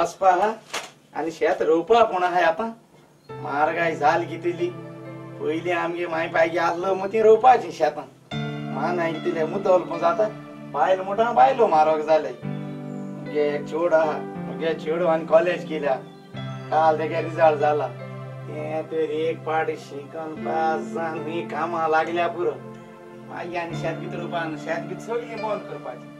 वचपा हा आणि शेत रोवपा कोण आहाय आता म्हारगाय झाल कितली पयली आमगे माय पाय आसलो मग ती रोवपाची शेतां. मा नाही कितले मुतवल पण जाता. बायल मोठा बायलो म्हारग जाले मुगे एक चेड आहा मुगे चेडो आणि कॉलेज केल्या. काल तेगे रिजल्ट झाला. ते तरी एक पाट शिकन पास जावन मी कामा लागल्या पुरो. मागीर आनी शेत बीत रोवपान शेत बीत सगळी बंद करपाची.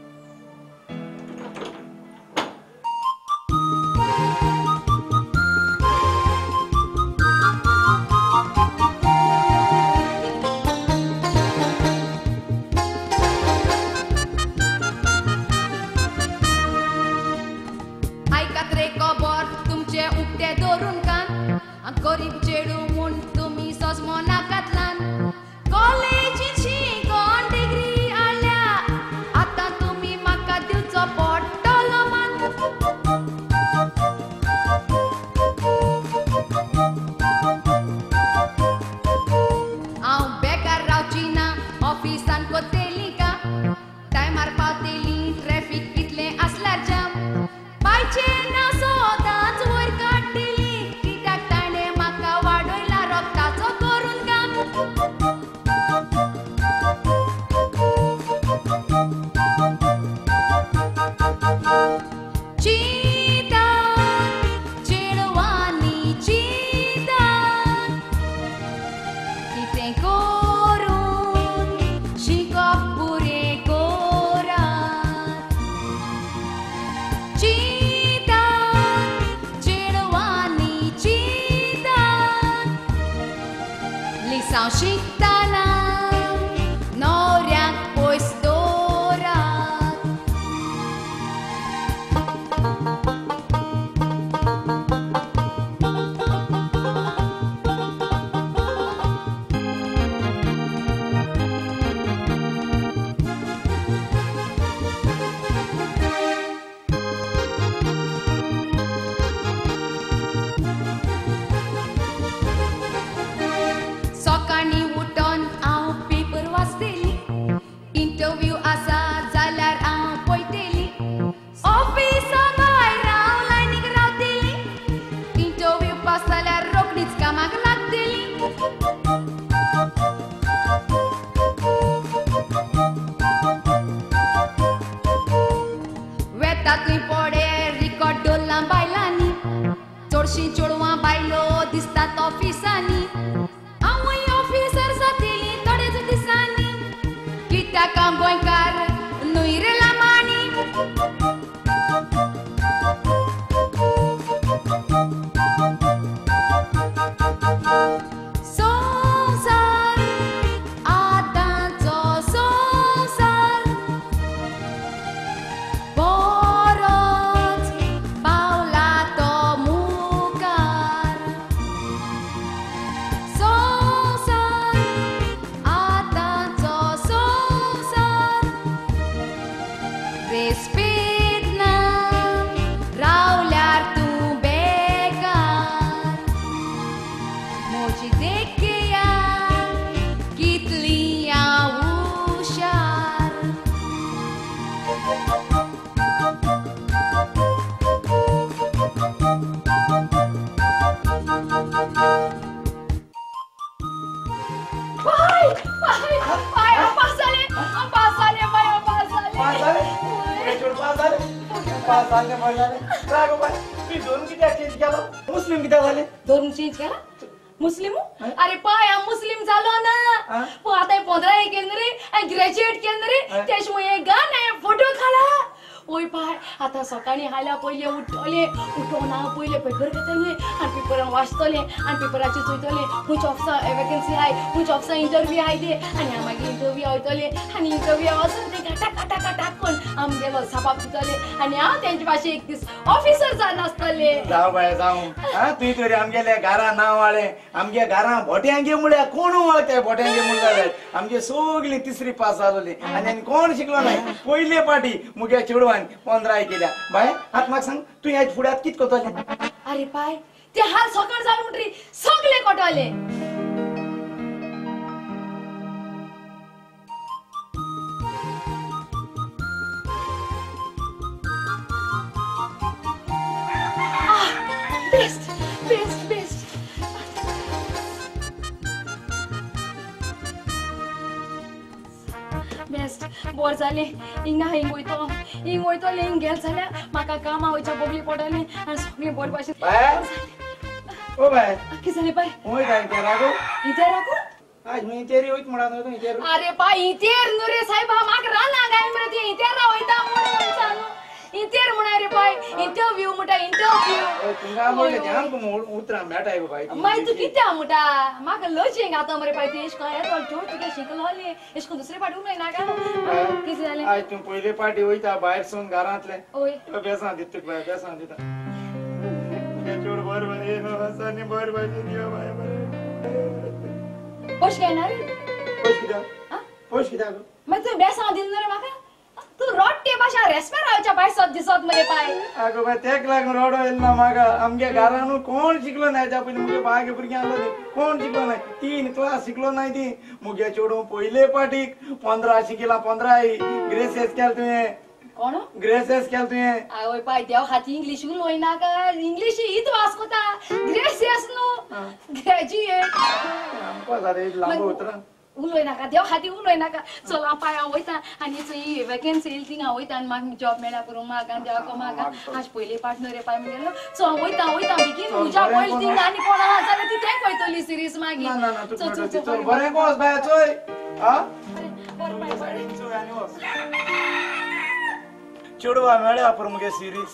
केंद्र रे हा? त्याशिवाय गाणं फोटो खाला ओय पाय आता सकाळी हायल्या पहिले उठले उठोन हांव पहिले पेपर घेतले. आनी पेपरान वाचतले. आनी पेपराचेर चोयतले खंयच्या ऑफिसा वेकन्सी आहाय खंयच्या ऑफिसा इंटरव्यू आहाय ते? आनी हांव मागीर इंटरव्यू वयतले आनी इंटरव्यू वचून ते घाटा घाटा घाटा करून आमगे सापाक दितले आनी हांव तेंचे भाशे एक दीस ऑफिसर जावन आसतले जाऊ बाय जाऊ. हा तुही तरी आमगेले घरा नाव वाळे आमगे घरा भोट्यांगे मुळे. कोण वळते भोट्यांगे मुळे जाले आमगे सगळी तिसरी पास जालोली आणि आनी कोण शिकलो नाही? पयले पाटी मुगे चेडवान पंदरा केल्या. बाय आत म्हाका सांग. तू ह्या फुड्यात कित करतले अरे पाय ते हाल सकाळ जावन म्हणटरी सगळे कोटले. बोर जालें हिंग हिंग वयतो हिंग वयतो हिंग गेल जाल्यार म्हाका कामा वयच्या बोगली पडटली आनी सगळें बरे भाशेन बाय. ओ बाय. कितें जालें बाय. इथे राखू आज मी इथे अरे बाय इतेर न्हू रे. सायबा म्हाका राना गाय मरे ती इतेर वयता म्हणून म्हणा रे बाय इंटरव्यू म्हणटा इंटरव्यू तुंगा बोलले ध्यान को मोड उतरा मेटा गो बाई मागीर तू कित्या म्हणटा म्हाका लचेंग आतां मरे बाय तूं एश कोन येतो ठेव तुगे शिकलो कोन दुसरे फाटी उलय नाका कितें जालें आज तू पहिले पाटी वयता भायर सोन घरांतले ओय बेसां दित तुका बाय बेसां दिता चोड बर बरे नो असानी बर बाजी दियो बाय बरे पयश काय ना रे पोश किदा आ? पोश किदा दिल रे म्हाका तू रोट्टे भाशा रेस्पेर रावच्या सद दिसत मरे पाय. आगो बाय तेक लागून रोडो येल ना म्हाका आमगे घरानू कोण शिकलो नाही त्या पयलीं मुगे बागे भुरगीं आसलो ती. कोण शिकलो नाही? तीन क्लास शिकलो नाही ती. मुगे चेडू पयले पाटीक. पंदरा शिकिला पंदरा ग्रेसेस केल तुवें कोण? ग्रेसेस केल तुवें आवय पाय देव हाती इंग्लीश उलोय नाका इंग्लीश हीच वास कोता ग्रेसियस न्हू ग्रॅज्युएट आमकां एक लांब उतरा उलोइ नका देऊ हाते उलोइ नका चला पाया ओइता अनि चाहिँ यो भ्याकेन्सी हिल्टिङ आ ओइता अनि म जॉब मेला गुरु मा गाम देवा कमा आज पहिले पार्टनर रे पाइमे ल च ओइता ओइता बिकि मुजा बोल दिन अनि कोना जान ति त्यै कोइ सिरीज मा गी ना ना ना तु चोर भरे बस बाय चोय ह चोर भरे चोय अनि बस चोडवा मेला पर मुगे सिरीज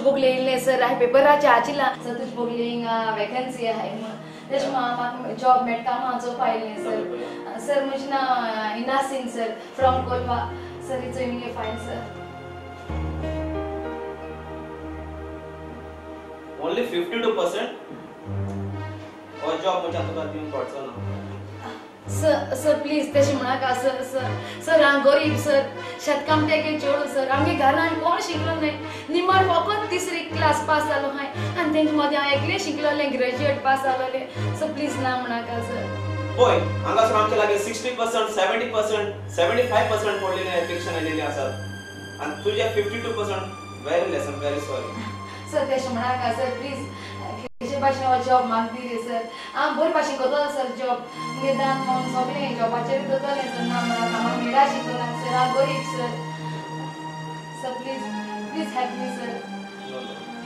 हांव तुजे बोगले येयल्लें सर हांवें पेपराचे आचिल्ला सर तुजे बोगले हिंगा वेकन्सी आहाय म्हूण तेजे म्हाका जॉब मेळटा म्हणून हांव चोवपा येयलें सर सर म्हजें नांव Ina Singh sir from Colva sir इचो मुगे file sir only fifty two percent हो जॉब म्हणजे तुका दिवंक पडचो ना। सर सर प्लीज तशें म्हणाका सर सर. सर हांव गरीब सर. शेतकामत्यागे चेडू सर. आमगे घरान कोण शिकलो नाय निमाण फकत तिसरी क्लास पास जालो हाय. आनी तेंचे मदें हांव एकलें शिकलोलें ग्रॅज्युएट पास जालोलें सो प्लीज ना म्हणाका सर? होय हांगासर आमचे लागीं sixty percent seventy percent seventy five percent पडलेले एप्लिकेशन आयलेले आसात आनी तुजे fifty two percent very less very sorry sir तशें म्हणाका सर प्लीज भाशेन हो जॉब मागली रे सर हांव बरे भाशेन करतलो सर जॉब मुगे दान म्हणून सगळें जॉबाचेर करतलें सर ना म्हाका मिळा शिकूना सर हांव गरीब sir sir please please help me sir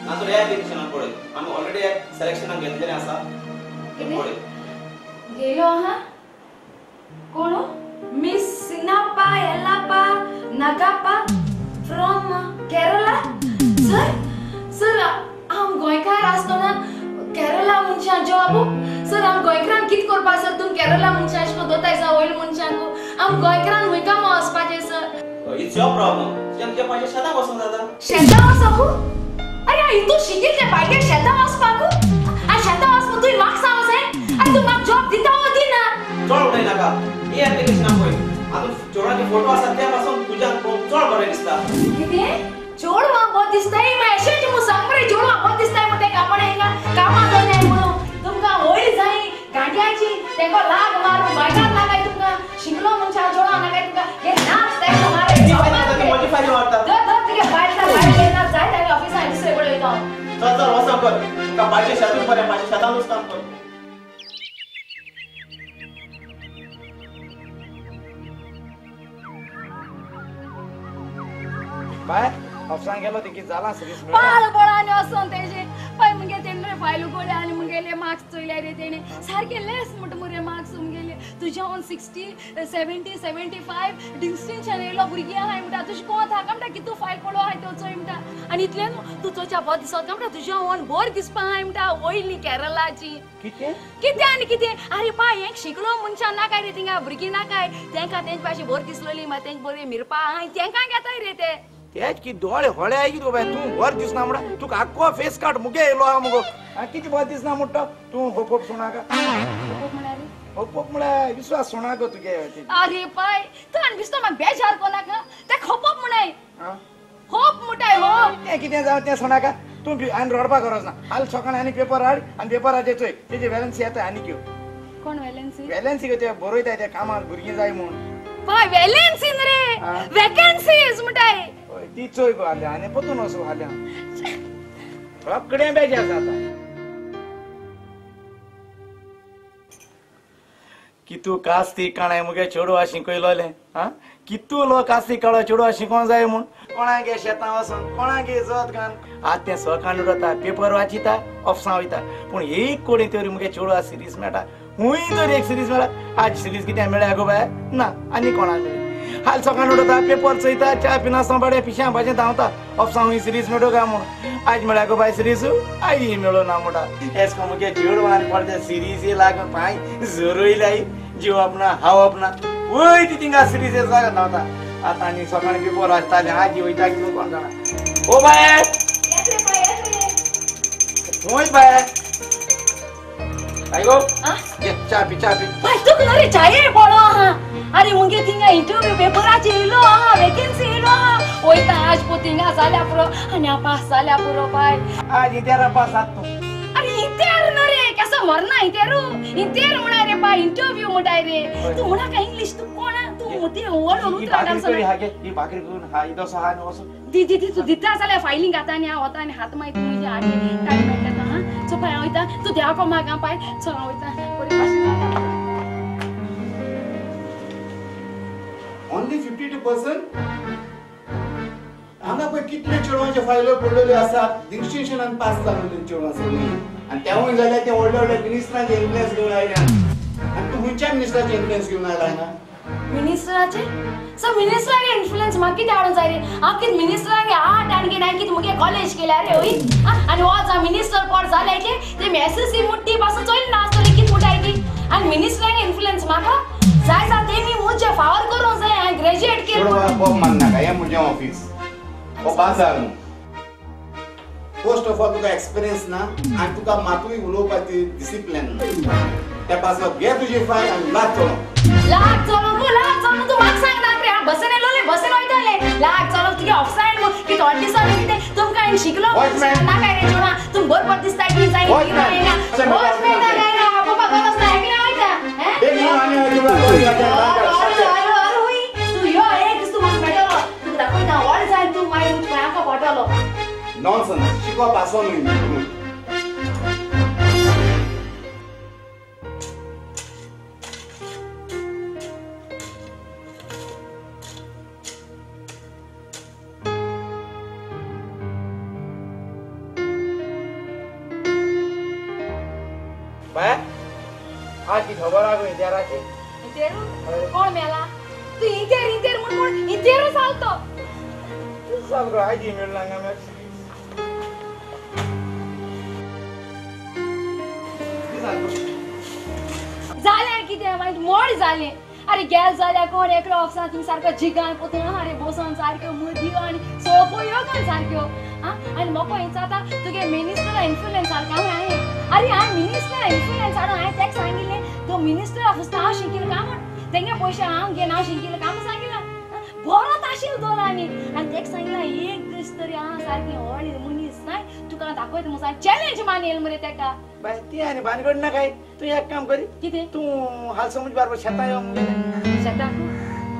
ना तुला एप्लिकेशनाक पळय आमी ऑलरेडी सिलेक्शनाक घेतलेलें आसा? पळय गेलो हा? कोण? Miss Sinapa Yelapa Nagapa from Kerala? Sir sir हांव गोंयकार आसतना केरला मनशां जॉब सर हांव गोंयकारान कितें करपा सर? तुम केरला मनशां अशें करून दोताय सर वयल्या मनशांक हांव गोंयकारान खंय मो वचपाचें सर? It's your problem. तुमच्या पाहिजे शेताक वचूंक जाता. शेतां वचपू अरे हांव हितू शिकिल ते भायटे शेतां वचपाकू आनी शेतां वचपा तुवें म्हाका सांग साय आनी तूं म्हाका जॉब दिता वो दिना उठय नाका. ही एप्लिकेशनाक पळय हातून चोरांचे फोटो आसात त्या पासून तुज्यान पळोवंक चड बरें दिसता. कितें? चोड वांगो दिसताय मॅसेज मु सांग रे मग तेका आपण हिंगा कामां दोनाय म्हणून तुमका वळी जाय गांठ्याची तेको लाग मारून बायकार लागाय तुमका शिकलो मनशा चोडा नागाय तुमका हे नाच तेको मारे किती फायदे जाता ते म्हजी फायदे वाडटा दर दर तुगे बायला बायला येणार जाय तागे ऑफिसान दुसरे कडे वयता चल चल वसा कर का पाहिजे शातून बरें पाहिजे शेतानूच काम कर बाय. ऑफिसान गेलो ती कितें जाला सिरीज पाल पळानी वचोन तेजे पय मुगे तेणे फायलू कोडे आनी मुगेले मार्क्स चोयले रे तेणे सारके लेस म्हणटा मुरे मार्क्स मुगेले तुज्या on sixty seventy seventy five distinction येयलो भुरगीं आहाय म्हणटा तुजें कोण था? म्हणटा कितू फायल पडलो आहाय तो चोय म्हणटा आनी इतलें न्हू तूं चोच्या बरो दिसत म्हणटा तुज्या ऑन बोर दिसपा आहाय म्हणटा वयली केरलाची. कितें? कितें आनी कितें? आरे पाय हें शिकलो मनशां नाकाय रे थिंगा भुरगीं नाकाय तेंकां तेंचे भाशेन बोर दिसलोली मागीर तेंचे बरें मिरपा आहाय तेंकां घेताय रे ते. आई गो बाय तू वर दिसना म्हणा तुका आख्खो फेस कार्ड मुगे येयलो हा मुगो? हा किती बोलतीस ना मोठं तू होप होप सुना का? खूप म्हणाले होप होप म्हळ्या विश्वास सुना गो तुगे? अरे पाय तू आणि बिस्तो मग बेजार कोणा का? ते खोपप म्हणाय हा? होप मुटाय होप ते कितें जावं तें सुना का? तूं आनी रडपा गरज ना. हाल सकाळी आनी पेपर हाड आनी पेपर हाड चोय तेजे बॅलन्स येता आनी घेव कोण वेलेन्सी बॅलन्स गो ते? बरयताय त्या कामाक भुरगीं जाय म्हूण पाय वेलेन्सी रे. हा. वॅकन्सीज मुटाय ती चोय गो आणि आनी पतून वचो थोडा रोकडे बेजार जाता. कितू कास्ती काणाय मुगे चेडवा शिकयलोले हा? कितू लोक कास्ती काळो चेडवा शिकोवंक जाय म्हूण? कोणागे शेतां वचोन कोणागे जोत घान आज तें सकाळ उडता पेपर वाचिता ऑफिसां वयता पूण एक कोणी तरी मुगे चेडवा सिरीज मेळटा. हुंय तरी एक सिरीज मेळटा आज सिरीज कितें मेळ्या गो बाय? ना आनी कोणाक मेळ्ळी हाल सकाळ उडता पेपर चयता च्या पिना सांबाडे पिश्या भाजें धांवता ऑफिसां हुंय सिरीज मेळ्यो काय म्हूण आज मेळ्या गो बाय सिरीज आई मेळो ना म्हणटा एस को मुगे चेडवान पडते सिरीज लागून पाय जरोयलाई जीव आपणा हाव आपणा वय ती। तिंगा सिरीज जागा धांवता आतां आनी सकाळी पेपर वाचताले आजी वयता की कोण जाणा ओ बाय थंय बाय काय गो हा? ये, चा पी चा पी पाय तू रे चाये पडो हा अरे मुंगे थिंगा इंटरव्यू पेपराचे येयलो हा वेकेन्सी येयलो हा वयता आज पो थिंगा जाल्या पुरो आनी हांव पास जाल्या पुरो पाय आज इत्यारा पास आत तू अरे इंतेर न ही ही हा इदो सहा आणि वसो दी दी दी तू दिता जाल्यार फायलिंग घाता आनी हांव वता आनी हात मागीर तूं म्हजे हाडी टायम मेळटा हा? सो पाय हांव वयता तू देवा को माग पाय. सो हांव वयता बरी भाशेन ओन्ली फिफ्टी टू पर्संट हांगा पळय कितले चेडवांचे फायलो पडलेले आसात डिस्टिंक्शनान पास जाल्ले चेडवां सगळीं आनी तेवूय जाल्यार ते व्हडले व्हडले मिनिस्टरांचे इन्फ्लुएन्स घेवन आयल्या आनी तूं खंयच्या मिनिस्टराचे इन्फ्लुएन्स घेवन आयला हांगा मिनिस्टराचे? सो मिनिस्टरांगे इन्फ्लुएन्स म्हाका कितें हाडून जाय रे हांव कितें मिनिस्टरांगे आठ आनी हांवें कॉलेज केल्या रे होय आ, आनी मिनिस्टर पड जाले की ते एस एस मुट्टी पासून चोयली ना आसतली कितें मुटाय ती? आनी मिनिस्टरांगे इन्फ्लुएंस म्हाका जाय जाय ते मी मुझे फावर करूंक जाय ग्रेजुएट ग्रॅज्युएट ऑफिस हो बाजार फर्स्ट ऑफ ऑल तुका एक्सपिरियन्स ना आनी तुका मातूय उलोवपाची डिसिप्लिन ना. त्या पासलो घे तुजी फायल आनी लाग चलो लाग चलो गो लाग चलो तू म्हाका सांग ना रे हांव बसेन येयलोले बसेन वयताले लाग चलो तुगे ऑफिसायन गो कितें हॉट दिसा कितें तुमकां हांवें शिकलो. ना काय रे चोडा तुम बरोबर दिसता की जाय. वॉचमॅन ना. काय गरज वयता हैं? तू यो एक दीस तू म्हाका मेळटलो दाखयता व्हड जाय तू मागीर तूं म्हाका पडटलो नॉनसन्स शिकोवप आसो न्हू बाय आज की खबर आगो इत्याराची इंतेरू कोण मेला तू इंतेर इंतेर म्हण म्हण इंतेरू चालतो सांग गो आजी मेळना हांगा म्याक जाल्यार कितें मागीर मोड जालें अरे गॅस जाल्या कोण? एकलो ऑफिसान तुमी सारको जिगान पोतून अरे बसून सारक्यो मदयो आनी सोपो योगन सारक्यो आं आनी म्हाका हेंच आतां तुगे मिनिस्टर इन्फ्लुएन्स हाडून हांवें अरे हांवें मिनिस्टर इन्फ्लुएन्स हाडून हांवें ताका सांगिल्लें तो मिनिस्टर ऑफिस हांव शिकिल्लो काम म्हण? तेंगे पयशे हांव घेन हांव शिकिल्लो काम म्हण सांगिल्लें बरो ताशिल दोन आनी आनी ताका सांगिल्लें एक दीस तरी हांव सारकें व्हड मनीस तुका दाखयता म्हूण सांग चॅलेंज मानेल मरे ताका बाय ती आनी भानगड ना काय? तू एक काम करी. कितें? तू हाल समज बारबर शेतां यो मुगे शेतां?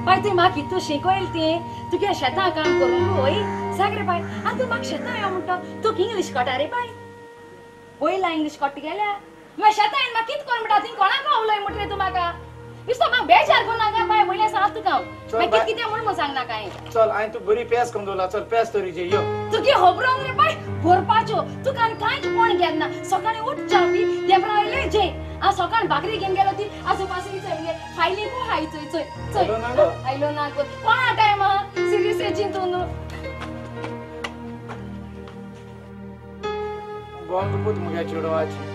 पाय तुवें म्हाका इतू शिकयलें तें. तुगे शेतां काम करूंक होय? सांग रे बाय आनी तूं म्हाका शेतां यो म्हणटा तूं इंग्लीश कटा रे बाय पयला इंग्लीश कट्ट गेल्या. मागीर शेतां येवन म्हाका कितें कोण म्हणटा ती कोणाक उलय म्हणटा रे तूं म्हाका बेजार कोण सांग तुका हांव चल बाय. कितें सांग तू बरी चल यो. तुगे रे कोण घेत ना सकाळी उठ जे. हांव सकाळी भाकरी गेलो ती पळय हाय चोय चोय आयलो ना गो? आयलो ना गो कोणा सिरियस चिंतून. बॉम्ब मुगे चेडवाची.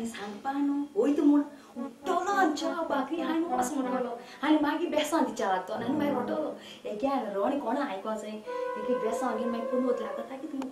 आनी सांगपा न्हू वयता म्हूण उठ्ठलो आनी च्या भाकरी हांवें वच म्हणटलो आनी मागीर बेसां दिच्या लागतो आनी मागीर रटलो रोणी कोणा आयको जाय एके घेवन मागीर लागता की तुमी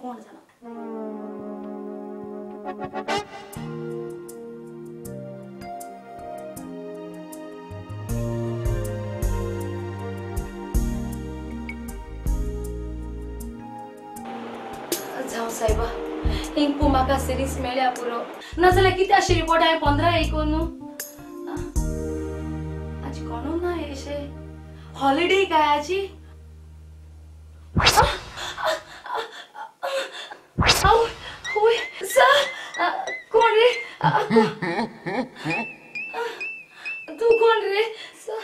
म्हाका सिरीज मेळ्या पुरो नाजाल्यार कितें अशें रिपोर्ट हांवें पंदरा ऐकून न्हू आजी कोणू ना येशे हॉलिडे काय आजी? आवय, आवय, सा, कोण रे? को- तू कोण रे? सा,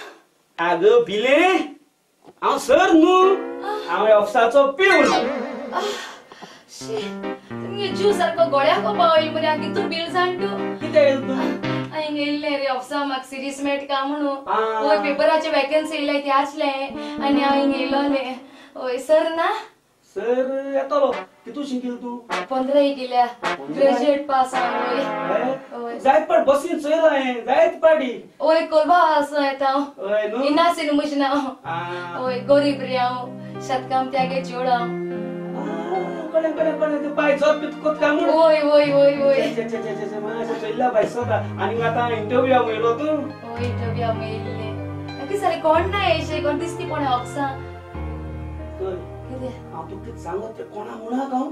अगं भिले. हांव सर न्हू हांव ऑफिसाचो पिऊन. गोळ्याक पावली मरे कितू बील जाण तूं कितें येयला हांवें गेल्लें रे ऑफिसा म्हाका सिरीज म्हणून आ. होय पेपराचे वॅकन्सी येयले ते आसले आनी हांवें गेलोले होय सर ना. सर येतलो कितू शिकिल तूं? गेल्या ग्रॅज्युएट पास हे? होय. जायत पाट बसीन चोयला हांवें जायत पाटी कोलबा असो येता हय न्हू इनासीन म्हजें नांव आ. होय गरीब रे हांव शेतकाम त्यागे जोड हांव आ, कळ्ळें कळ्ळें कळ्ळें ते बाय जोब बी कोत काय म्हूण होय होय होय होय चोयला बाय सोदा आनी आतां इंटरव्यू येयलो तूं. होय इंटरव्यू येयल्ले कितें सारे कोण ना येशे कोण दिसती कोण. कितें हांव तुका कितें सांगत तें कोणा म्हणा हांव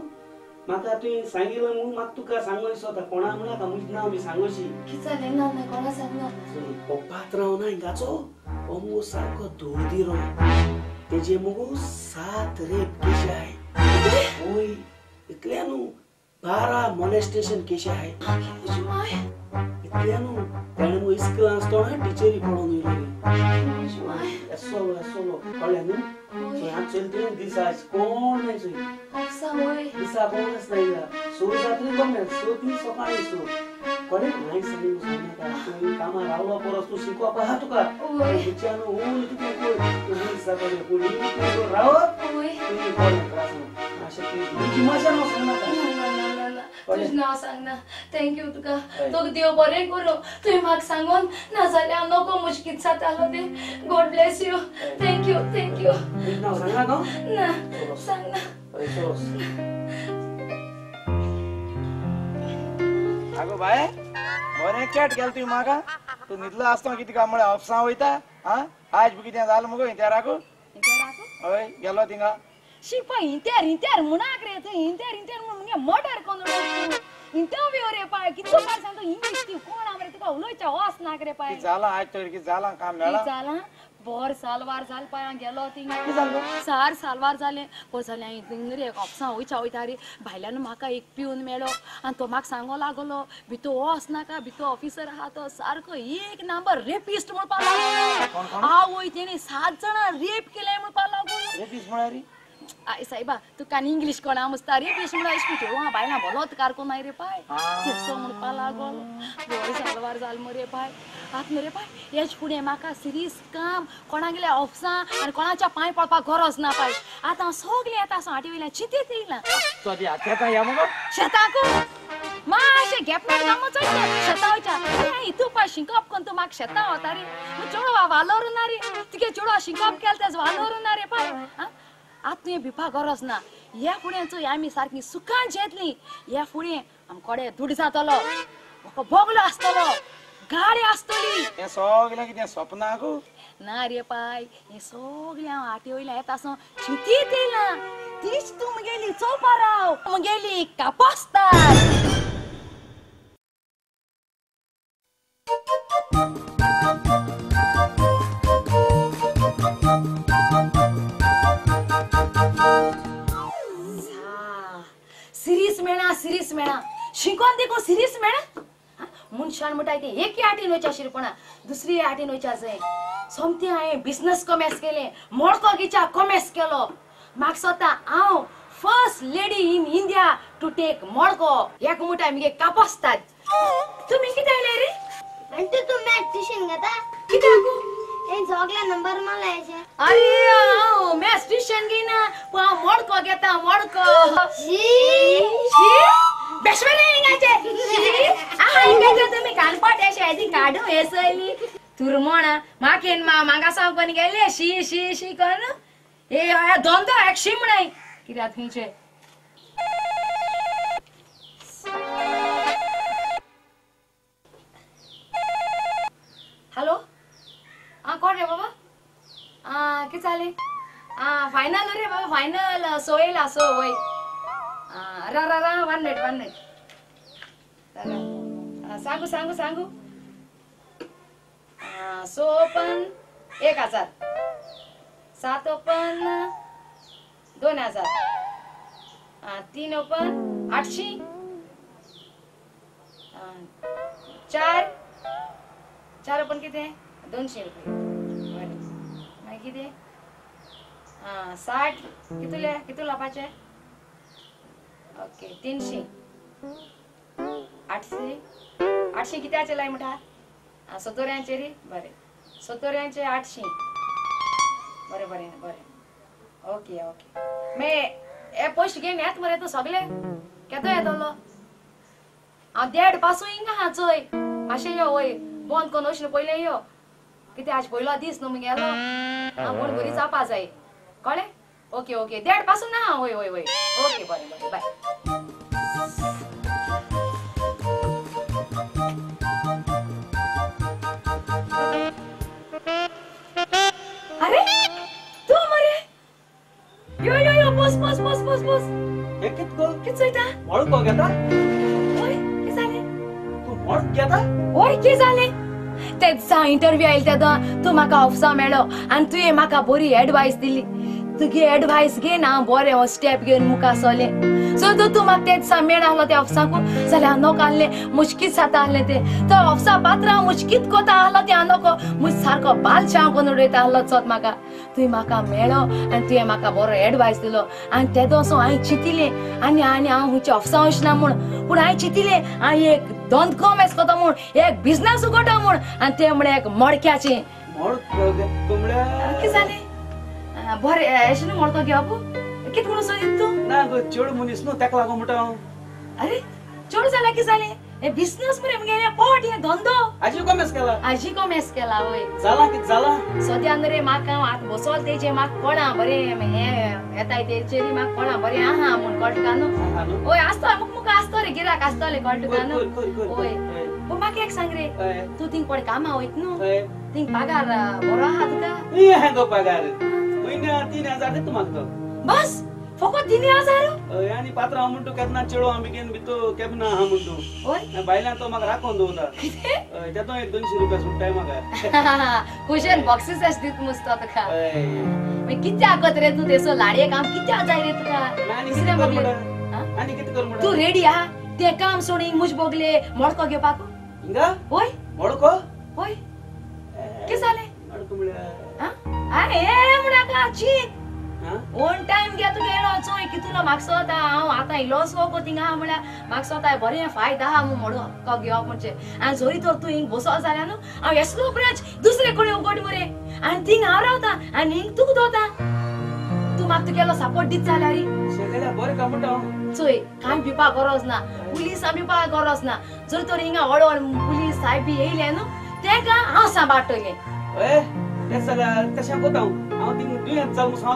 म्हाका तुवें सांगिल्लें म्हूण म्हाका तुका सांगो दिसता कोणा म्हणा का म्हजें नांव बी सांगोशी. कितें जालें ना ना कोणा सांगना हो पात्रांव ना हिंगाचो हो मुगो सारको धोळदिरो तेजे मुगो सात रेप केशी आहाय होय. इतल्या न्हू बारा मॉलेस्टेशन केशी आहाय बिहान भने म स्किल आउँछ टिचरै पढाउनु यसो यसो कल्याण यहाँ चलते दिशा कोण नाही सोय. दिशा कोणच नाही का सोयीसाठी कमी सोपी सकाळी सो. कोणी नाही सांगितलं सांगण्यात कामा रावला परस तू शिकवा पहा तुका. विचारू होय तुका कोण तुम्ही सकाळी कोणी राव तुम्ही कोण अशा ती मजा नसणार ना? ना. तुझं नाव सांग ना. थँक्यू तुका. तुका देव बरें करूं. तुवें म्हाका सांगून ना जाल्यार नको कितें जातालो तें God bless you thank you thank you ना सांग ना. हय, सोस. आगो बाय बरें कॅट गेल तुवें म्हाका तूं न्हिदलो आसता कितें काय म्हळ्यार ऑफिसा वयता आ आज बी कितें जालें मुगो इंतेराकू हय गेलो थिंगा शिपा इंत्यार इंत्यार मुणाक रे थंय इंत्यार इंत्यार म्हण मुगे मर्डर कोन्न इंटरव्यू रे पाय कितलो काय सांगतो इंग्लीश ती कोण आम रे तुका उलोवच्या वास नाक रे पाय जालां आज तर कितें जालां काम मेळ्ळां जालां बोर सालवार जाल पाय हांव गेलो थिंगा जालें? सार सालवार जालें पळय जाल्यार हांवें थिंग रे ऑफिसां वयच्या वयता रे भायल्यान म्हाका एक पिवन मेळ्ळो आनी तो म्हाका सांगो लागलो भितर वच नाका भितर ऑफिसर आहा तो सारको एक नंबर रेपिस्ट म्हणपा लागलो. हांव वय तेणी सात जाणां रेप केले म्हणपा लागलो. रेपीस म्हळ्यार रे? आय सायबा तुका आनी इंग्लीश कोणा मुस्ता रे पेश म्हणून अशें ठेवू हांव बायलां बोलोत कारको नाय रे पाय तेसो म्हणपा लागलो बरें सालवार जाल मरे पाय आत मरे पाय हेच फुडें म्हाका सिरीयस काम कोणा गेल्या ऑफिसां आनी कोणाच्या पांय पडपाक गरज ना पाय आतां सगलें येता सांटी वयल्यान चिंतीत येयलां शेताकू गॅप ना कामो चोयता शेतां वयच्या हितू पाय शिंकप कोन्न तूं म्हाका शेतां वता रे चेडवा वालोर ना रे तुगे चेडवा शिंकप केलें तेच वालोर ना रे पाय आं? आतां तुवें भिवपा गरज ना. ह्या फुडें चोय आमी सारकीं सुखान जेतलीं. ह्या फुडें आमकोडे दूड जातलो. बोगलो आसतलो गाडी आसतली हें सगलें कितें स्वप्नाकू ना रे पाय हें सगळें हांव आटी वयल्यान येता सो चिंतीत येयलां तीच तूं मुगेली चोवपा राव मुगेली कापासतात मेळा सिरीस मेळा शिकोन देखो सिरीस मेळा मनशान म्हणटा ते. एके आटीन वयच्या शिरपणा. दुसरी आटीन वयच्या जाय सोमते हांवें बिझनस कमेस केलें. मोडको गिच्या कमेस केलो. म्हाका स्वता हांव first lady in India to take मोडको. एक मुठाय मगे कापासतात. तुमी कितें आयले रे? అంటే तू मॅथ ट्युशन घेता कित्याक हे झोगला नंबर मला यायचे अरे हांव मॅथ्स ट्युशन घेयना पूण हांव मोडको घेता मोडको शी बेश्वेले हिंगाचे हाय तुम्ही कानपट शेती काढू हे सैली तुरमोणा माकेन मा मांगा सांग पण गेले शी शी शी कर हे या दोन एक शिमणाय कित्याक थंयचे हॅलो कोण रे बाबा. हा किती चाले फायनल रे बाबा फायनल सोयेल असो वय रा रा रा वन मिनिट वन मिनिट सांगू सांगू सांगू. सो ओपन एक हजार. सात ओपन दोन हजार. तीन ओपन आठशे. चार. चार ओपन किती आहे? दोनशे रुपये. किती? हा साठ. कितुले? कितू लापाचे ओके तीनशे. आठशे. आठशे कित्याचे लाय म्हणटा सतोऱ्यांचे रे? बरें. सतोऱ्यांचे आठशे. बरें बरें बरें. Okay okay. मे हे पोस्ट घेवन येत मरे तूं सगळे. केदो येतलो हांव देडपासून हिंगा हा चोय. मातशें यो वय. बंद करून अशें पयलें यो. कितें आज पयलो दीस न्हू मुगेलो हांव म्हण बरी जावपा जाय कळ्ळें ओके ओके. देडपासून ना? वय वय वय ओके बरें बरें. बाय. अरे तू मरे यो यो यो बस बस बस बस बस. हे कितको कित चोयता मळको घेता कित जालें तू मळक घेता कित जालें ते दिसा इंटरव्यू आयले तेदो तू म्हाका ऑफिसा मेळ्ळो आनी तुवें म्हाका बरी एडवायस दिली तुगे एडवायस घे ना बरें हो स्टेप घेवन मुखार सोले. सो तू तू म्हाका ते दिसा मेळ आहलो त्या ऑफिसाकू जाल्यार नोको आहलें मुश्कीत जाता आहलें ते. तो ऑफिसा पात्रां मुश्कीत कोता आहलो ते हांव नोको मुज सारको बाल चाव करून उडयता आहलो चोत म्हाका तुवें म्हाका मेळ्ळो आनी तुवें म्हाका बरो एडवायस दिलो. आनी तेदो असो हांवें चिंतिलें आनी आनी हांव हुंच्या ऑफिसा वचना म्हूण. पूण हांवें चिंतिलें हांवें एक धंदको मेस कोता म्हूण एक बिझनस उगोटा म्हूण. आनी तें म्हळ्यार एक मडक्याचें. कितें जालें ಬರೆ ಎಷ್ಟನ್ನು ಮಾಡ್ತೋಗಿ ಅಪ್ಪು? ಕಿತ್ ಮುಣಸ ಇತ್ತು? ನಾಗ ಚೋಳು ಮುನಿಸ್ನು ತೆಕ್ಲಾಗೋ अरे ಅರೆ ಚೋಳು के साले ए बिजनेस मरे मगे पोट हे धन्दो आजी को मेस केला आजी को मेस केला होय झाला की झाला सध्या अंदर माका आत बसोल दे जे मा कोणा बरे हे येताय दे चेरी मा कोणा बरे आहा म्हण कटकानो ओय आस्तो मुक मुक आस्तो रे गिराक आस्तोले कटकानो ओय ओ माके एक सांग रे तू तीन कोण कामा होईत नु तीन पगार बरो आहा तुका हे गो पगार म्हयन्या तीन हजार दिता म्हाका तो बस फकत तीन हजार हय, आनी पात्र हांव म्हणटा केन्ना चेडो हांव बेगीन भितो केन्ना आहा म्हणटा ओय बायलां तो कितें? हय, तेतून एक दोनशे रुपया सुट्टाय म्हाका कुशन बॉक्सीस दित मुसतो हय. मागीर कित्या आकत रे तूं तेसो लाडये काम कित्या जाय रे तुका दुसरें कितें कर हा? कितें कर तू रेडी आहा ते काम सोडी मुज बोगले मोडको घेवपाक हिंगा मडको? कितें जालें मडको म्हळ्यार हा? अरे हे म्हणा ची हा? ओन टाइम घे तुगे येणो चोय कितून म्हाका स्वता हांव आतां इलोस वो थिंग आहा म्हळ्यार म्हाका स्वता बरें फायदा आहा म्हूण म्हणू हक्को घेवप म्हणजे आनी जोरी तर तूं हिंग बसो जाल्यार न्हू हांव येसलो ब्रांच दुसरे कडेन उगड मरे? आनी थिंग हांव रावता आनी हिंग तुका दोता तूं म्हाका तुगेलो सपोर्ट दित जाल्यार शेगड्या बरें काम म्हणटा चोय गरज ना. पुलीस गरज ना. जर तर हिंगा व्हड व्हड पुलीस साहेब बी येयले न्हू तेका हांव सांबाळटलें हय तें सांगत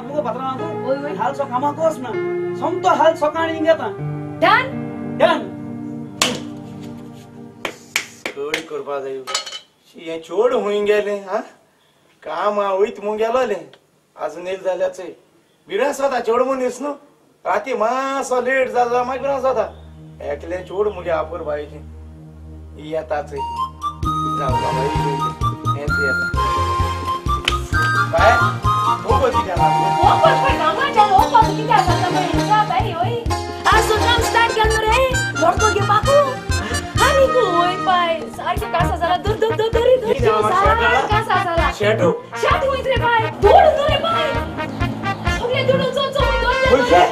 मुगो पात्रांक वय, वय. हाल सो कामाक वचना सोमतो हाल हिंग येता डन. डन. चड करपा जाय. हे चड हूंय गेले हा? काम वयत म्हूण गेलोले आजून येयले जाल्यार चोय भिरांस जाता चड मनीस न्हू राती मातसो लेट जालो मागीर भिरांस जाता एकले चड मुगे आपूर बायचे येता. चोय जावं बाबा हेंच येता बाय खूब कितें लागलें ओपन पण कामाच्या ओपन किती असं तर मग हिंगा बाई होय आज तो काम स्टार्ट केलं रे मोडको घे पाकू आणि तू होय पाय सारखे कासा झाला दूर दूर दूर दूर दूर किती आवाज शेटाला? कासा झाला शेटू शाट होईत रे पाय दूर दूर रे पाय सगळे दूर चो चो पयशे?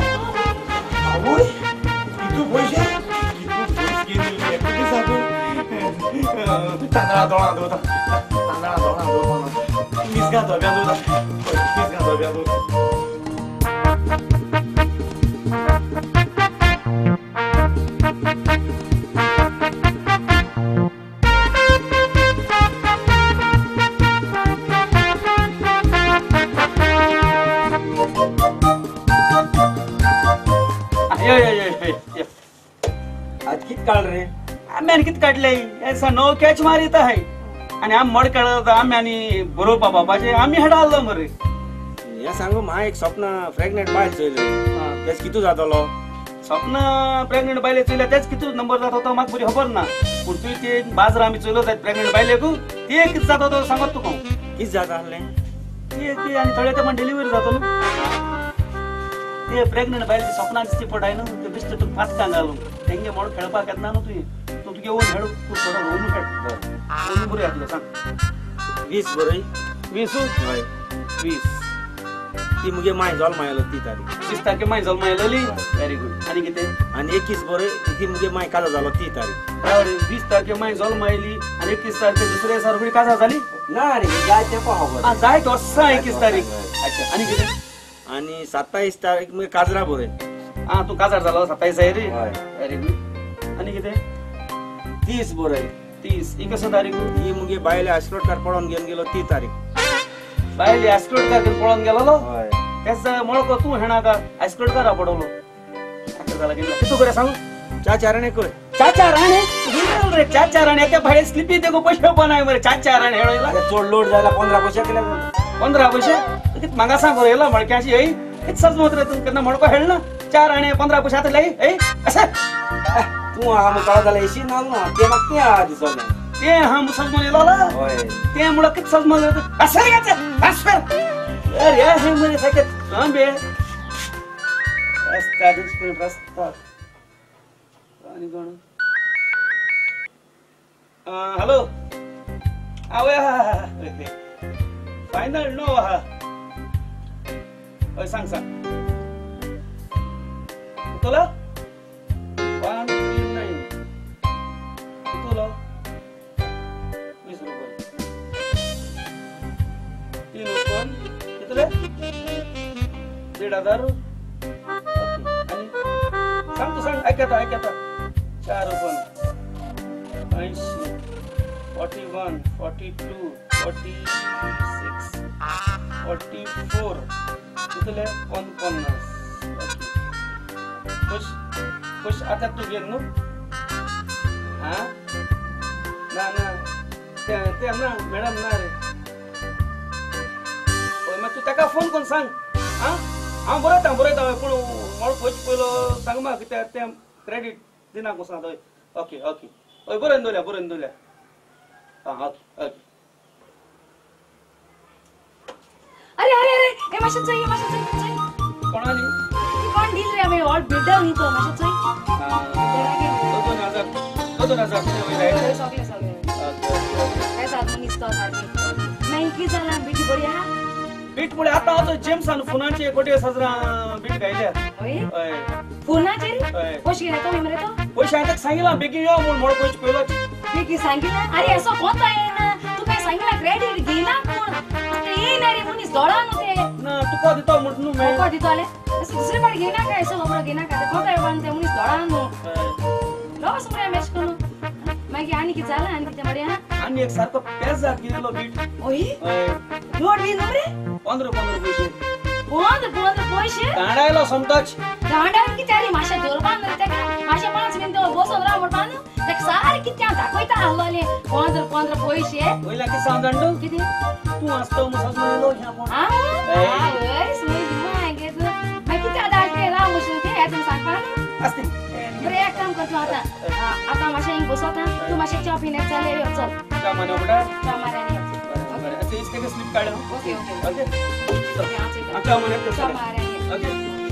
आवय इतू पयशे इतू पयशे गेली एकटी साबू तांदळा दोळा दोता तांदळा दोळा zgadza, wiadomo. Nie zgadza, wiadomo. आज कित काढ रे आम्ही कित काढले ऐसा नो कॅच मारित आहे आणि आम्ही मड काढत आम्ही आणि बरोपा बाबाचे आम्ही हेडालो मरे. या सांगू मा एक स्वप्न प्रेग्नेंट बायल चोयले तेच कितू जातलो स्वप्न प्रेग्नेंट बायले चोयल्या तेच किती नंबर जात होता म्हाका बरी खबर ना. पूण तुवें ते बाजार आमी चोयलो जायत प्रेग्नेंट बायलेकू ते किती जात होतो सांगत तुका. कित जाता आसलें ते ते आणि थोड्या तेमा डिलिव्हरी जातो ना ते प्रेग्नेंट बायलेची स्वप्नां दिसती पडाय ना ते बेश्टे तुका फाटकां घालून तेंगे म्हण खेळपाक येतना न्हू तुवें तूं येवन खेळ तूं थोडो रोवन बरें येतलो सांग. वीस बरय वीस हय. वीस. ती मुगे माय जल्म आयलो ती तारीख. वीस तारखे माय जल्म येयलोली व्हेरी गुड आनी कितें? आनी एकवीस बरय ती मुगे माय कालो जालो ती तारीख. बरोबर वीस तारखे माय जल्म आयली आणि एकवीस तारखे दुसऱ्या दिसा रोखडी काजा जाली ना रे जाय ते खबर आ, जायत वर्सां एकवीस तारीख. अच्छा. आनी कितें? आनी सत्तावीस तारीख मुगे काजरा बरय आ तू काजार जालो सत्तावीस आहे रे. व्हेरी गुड आनी कितें? तीस बरय तीस. ही कसं तारीख? ही मुगे बायले आश्रोटकार पळोवन घेवन गेलो ती तारीख. बायली आयस्क्रोट कार पळोवन गेलो हय. तेच मळको तू हेणा का आयस्क्रोट कारा पडवलो? आता झाला गेला. कितू करे सांगू? च्या चाराने कोय चाचा राणे? हिंदल रे? चाचा राणे एका भाडे स्लिपी देखो पैसे बनाय मरे चाचा राणे चोड लोड जायला पंधरा पैसे केले पंधरा पैसे? मागा सांग येला मळक्याशी येई कित सज मत रे तू केन्ना मळको हेळ ना? चार आणे पंधरा पैसे आता लई ए असं. तू कळा जाल्यार येशी ना ना ते म्हाका तें आहा दिसोलें ते हा मुसज मन येला हय. ते मुळे कित सज रे असं का असं अरे या हे मरे सकेत हां. बे रस्ता दुसरे रस्ता आणि कोण हॅलो. आवय फायनल नो हा सांग सांग. तुला? वन थ्री नाईन तुला? वीस रुपये. तीन ओपन कितले? दीड हजार. आणि सांग तू सांग. ऐकता ऐकता चार ओपन ऐंशी. Forty one forty two forty six forty four कितले? पन पन्नास खुश? खुश आता तू घेन न्हू हा? ना ना ते ते ना मॅडम ना रे होय मग तू ताका फोन करून सांग हा हांव बरयता बरयता पूण मोळ पयस पयलो सांग म्हाका कित्याक तें क्रेडिट दिना कसो हय ओके ओके हय बरयन दवरया बरयन दवरया हां ओके ओके अरे अरे अरे हे मातशें चोय हे मातशें चोय चोय कोणाली कोण डील रे हांवें हॉट बिड्डा न्ही तो मातशें चोय दोन हजार दोन हजार सगळे सगळे नाही बिटी आहा बीट मुळे आता आता जेम्सान फोनाचे कोटे सजरा बीट गायल्या हय. पयशे घेता मरे तो हांवें ताका सांगिलां बेगीन यो म्हूण मोळ पयशे पयलो मी की सांगितलं? अरे असं कोणता येईना तू काय सांगितलं क्रेडिट कोण? आता रे मनीस दोळा न्हू ते. ना तुका दिता म्हूण न्हू मे मोको दितो आले? असं दुसरे काय असं काय येऊन ते मनीस दोळा न्हू लॉस मरे मॅच करून मागीर आनी कितें जालें आनी कितें मरे हा? आनी एक सारको पेजा केलेलो बीट। ओय हय नोट बी न्हू रे पंदरा पंदरा पयशे पोंद पोंद पयशे काडायलो समताच गांडान कितें आनी मातशें दवरपाक मरे तेका। मातशें पांच मिनटां बसून राव म्हणपा न्हू तेका सारकें कितें हांव दाखयता आसलोलें पंदरा पंदरा पयशे वयल्या कितें? सांग जाण कितें तूं आसतो म्हूण सांगलो ह्या कोण आ आवय स्मेल मागे तू। मागीर कितें धाडटे राव म्हणून तें येता सांगपा आस्ते बरें एक काम कर तूं आतां. आ, आतां मातशें हिंग बसोता तूं मातशें च्या पिण्याक चल. चल यो बरें इसके के स्लिप काढ? Okay okay. ओके. यो. ओके.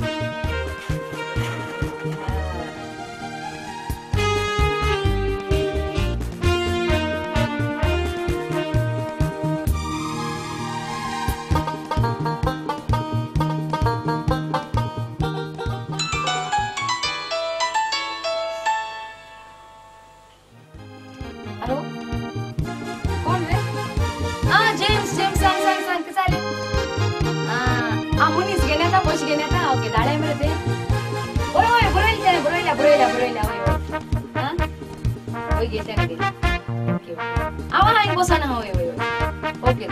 हा होय घेतल्या का घेतल्या ओके हांव आहा हिंग बसना होय होय होय ओके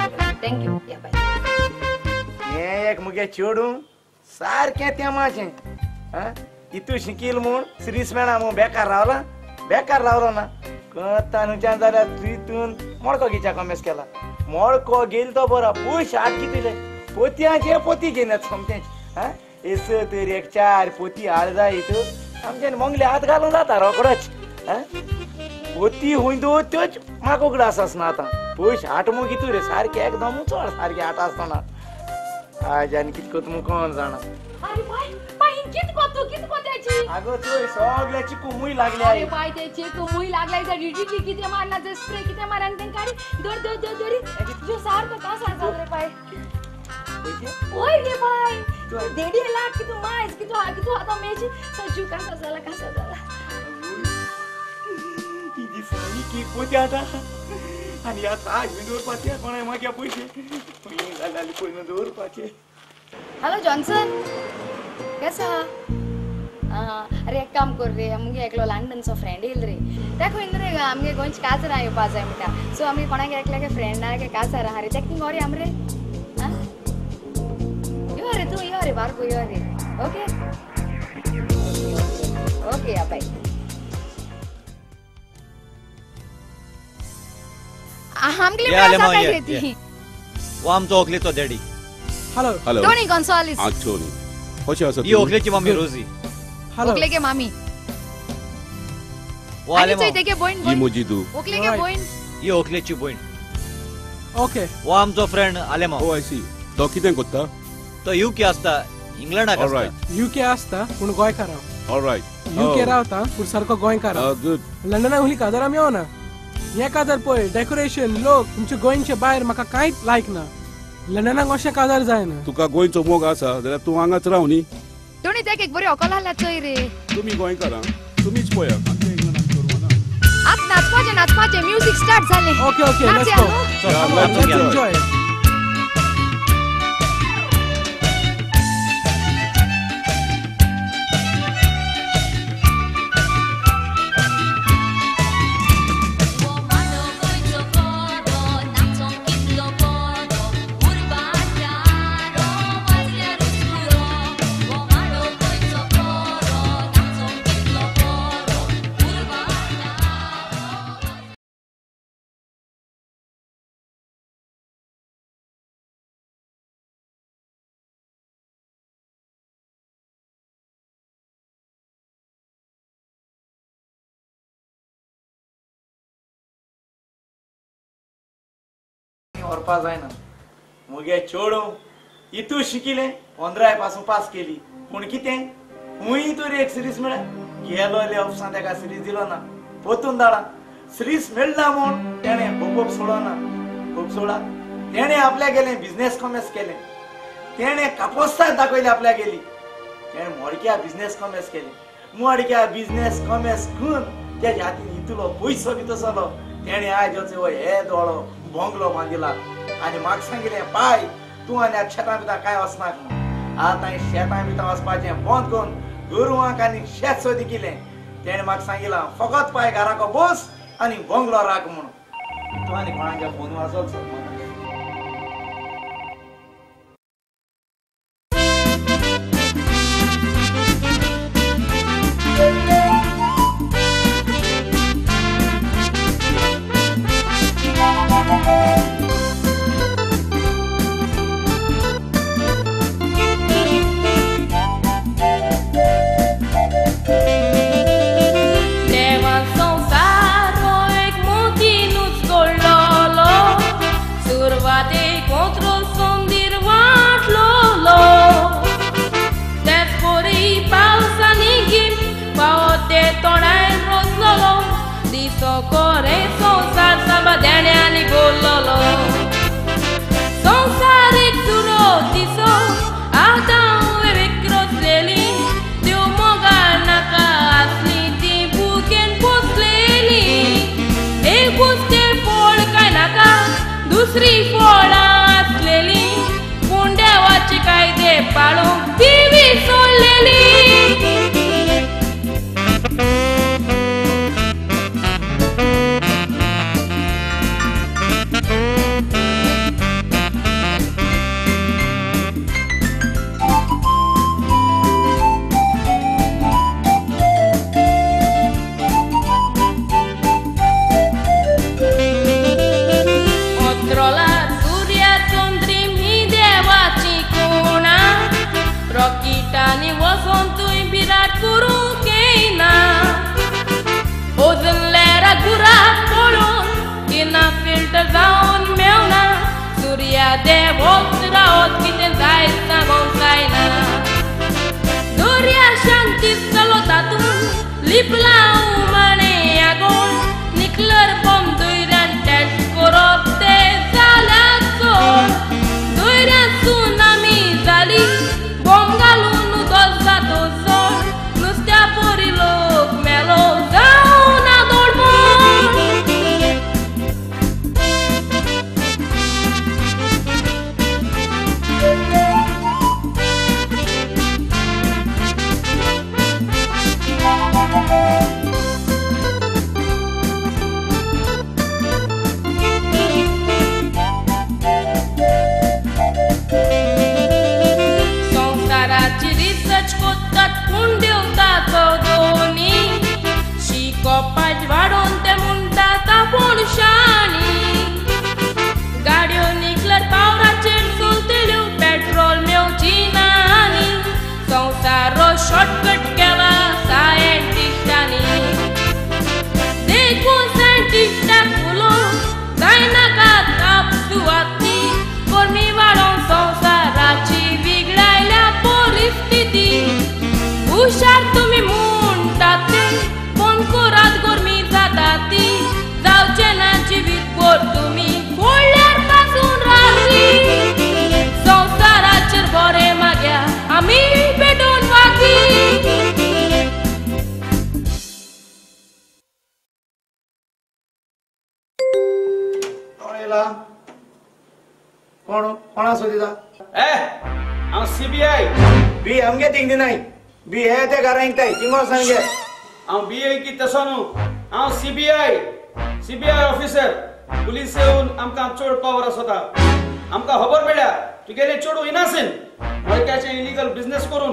हें एक मुगे चेडूं सारकें तें माझें इतू शिकील म्हूण सिरीस मेळा म्हूण बेकार रावला बेकार रावलो ना कतानुच्यान जाल्यार तितून मडको घेच्या कमेस केला मडको गेल तो बरो पयशे आठ कितले पोतयाचे पोती घेनात सोमतेच हा एस तरी एक चार पोती हाड जाय इथं आमच्यान मंगले हात घालून जाता रोकडोच हा पोती हुंदो त्योच उगडास आसना आतां. पयशे आठ मग कितू रे सारखे एकदम चड सारखे आठ आसतना आज आनी कितें कोत मुको जाणा आगो चोय सगळ्या चिकू मुय लागले अरे आहे बाय ते चेक मुई लागलाय त्या डिडिटी किती मारला ते स्प्रे किती मारला ते काढी. दर दर दर दरी जो सारखं का सांगता रे बाय ओय रे बाय देडी लाट की तू मायस की तू आ की तू आता मेची. सजू कसा झाला कसा झाला. ती दिसली की पोती आता आणि आता आज मी दवरपाचे कोणा मागे पयशे पयलीं जाल्यार पयलीं दवरपाचे हॅलो जॉन्सन कसा? अरे एक काम कर रे आमगे एकलो लंडनचो फ्रेंड येयल रे. तेका खंय रे आमगे गोंयची काजार येवपा जाय म्हणटा सो आमी कोणाक एकल्यागे फ्रेंडागे काजार आहा रे. तेका थिंग व्हरया आम आं? यो रे तूं यो रे बारको यो रे. ओके ओके या bye Yeah, Lemon, yeah, Hello. रोजी। Hello. ओकलेगे मामी। वो ही ही Okay. आमचो फ्रेंड आलेमो ओ आय सी तो कितें करता तो यूके आसता इंग्लंडाक All आसता। Right. UK आसता पूण गोंयकार हांव ऑलरायट UK रावता पूण सारको गोंयकार हांव. गुड लंडनाक हुली काजार आमी येवना हे काजार पळय डेकोरेशन लोक तुमचे गोंयचे भायर म्हाका कांयच लायक ना. लंडनाक अशें काजार जायना. तुका गोंयचो मोग आसा जाल्यार तूं हांगाच राव न्ही. टोनी तेक एक बरी अकल आसल्या चोय रे. तुमी गोंयकार? तुमीच पळया. आमच्या. आत नाचपाचें नाचपाचें म्युझिक स्टार्ट जालें ओके ओके लेट्स गो न्हू? चल, Yeah, आमचो let's घ्या. एन्जॉय व्हरपा जायना मुगे चेडू इतू शिकिले पंदरायपासून पास केली। पूण कितें? हुंय तरी एक सिरीज मेळ्या गेलो लेफ्सान तेका सिरीज दिलो ना। पोतून धाडा सिरीज मेळना म्हूण तेणे बोबोब सोडना खूब सोडा। तेणे आपल्या गेले बिझनेस कॉमर्स केले। तेणे कापोस्ताक दाखयली आपल्या गेली। तेणे मोडक्या बिझनेस कॉमर्स केले। मोडक्या बिझनेस कॉमर्स करून तेज्या हातीन इतलो पयसो बी तसलो तेणे आयज वचो हे दोळो। बंगलो बांदिला आनी म्हाका सांगिले पाय तूं आनी शेतां भितर कांय वचनाक म्हणून आतां शेतां भितर वचपाचें बंद करून गोरवांक आनी शेत सोदी केलें. तेणें म्हाका सांगिलां फकत पाय घराको बस आनी बंगलो राख म्हणून. तूं आनी कोणाच्या फोन वाजोल तातून लिपला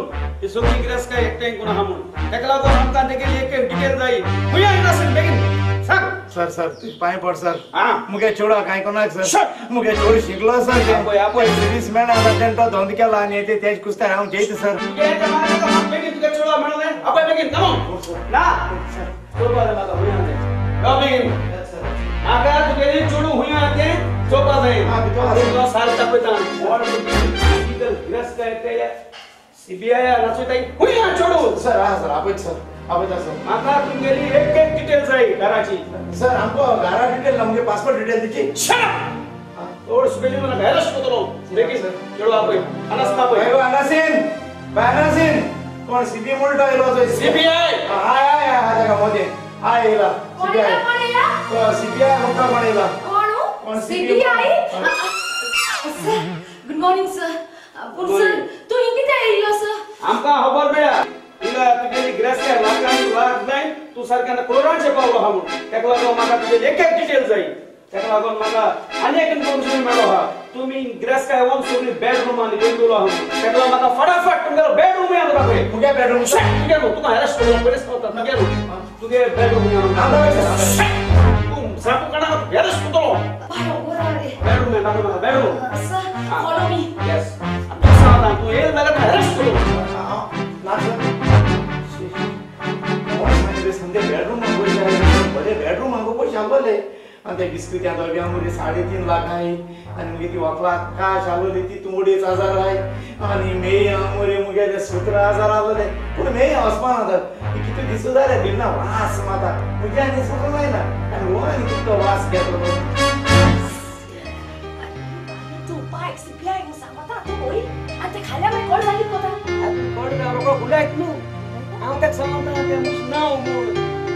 बिझनेस करून ती सगळी गिरासकाय एकठांय करून आहा म्हूण ताका लागून आमकां तेगेली एक एक डिटेल जायी खुंया इनासीन बेगीन सांग सर। सर तुझ पाय पड सर। हा. मुगे चेडो काय कोणाक सर। Shut. मुगे चेडो शिकलो सर। आपय, आपय. सर्विस मॅन आसा तेंटो धंद केला आनी ते तेज कुस्तार हांव जैत सर। तुगे ते म्हाका नाका, बेगीन तुगे चेडो मेळोले आपय बेगीन कम ऑन ना। चोपा रे म्हाका खुंया ते यो बेगीन म्हाका तुगेली चेडू खुंया ते चोपा जाय हा, भितर. तुजो साल दाखयता इलिगल गिरासकाय ते सीबीआय नाचयताय खुंया चेडू सर हा सर आपयत सर आपयता सर. म्हाका तुगेली एक एक डिटेल जाय घराची. सर आमको घरा डिटेल ना मुगे पासपोर्ट डिटेल दिची तोड सुबेली मला घायलाच कोतलो बेगीन चेडू आपय अनस बाय आपय गो अनासीन बाय अनासीन कोण सीबी मुलटो येलो तो सीबीआय हाय हाय हाय जागा मोदे हाय कोण सीबीआय कोण येला? सीबीआय मुक्ता कोण येला कोण CBI sir good morning sir. Sir. तूं हिंग कित्याक येयल्लो सर आमकां खबर मेळ्ळा तिला तुगेली गिरासकाय लाखांनी लाख जाय तूं सारक्यान करोडांचे पावलो म्हूण ताका लागून म्हाका तुगेली एक एक डिटेल जाय ताका लागून म्हाका आनी एक इन्फॉर्मेशन मेळ्ळो आहा तुमी गिरासकाय व्हरून सगळी बेडरूमांनी गेल्लो आहा म्हूण ताका लागून म्हाका फटाफट तुमगेलो बेडरूम याद दाखय मुगे बेडरूम तुगे न्हू तुका पावता तुगे न्हू तुगे बेडरूम तूं सारको काणा हॅरस करतलो बाय बरोबर रे. बेडरूम दाखय म्हाका bedroom sir follow me yes तूं तूं येयला जाल्यार हॅरस करतलो बेडरूम बरे बेडरूम हांगो पयशे आसलोले आनी ते बिस्किट्या दोग्या मरे साडे तीन लाख आहाय आनी मुगे ती वकला काश आसलोली ती तूं अडेच हजार आहाय आनी मेय मरे मुगे ते सतरा हजार आसलोले पूण मेय वचपा ना तर कितें दिसू जाल्यार भिन्ना वास माता मुगे आनी सुटलो जायना आनी हो आनी कितलो वास घेतलो तू बायक सीबीआय नु सांगता तू होई आणि ते खाल्या मागीर कळ जाली कोता कोण रोकडो फुलायक न्हू हांव ताका सांगता तें म्हजें नांव म्हूण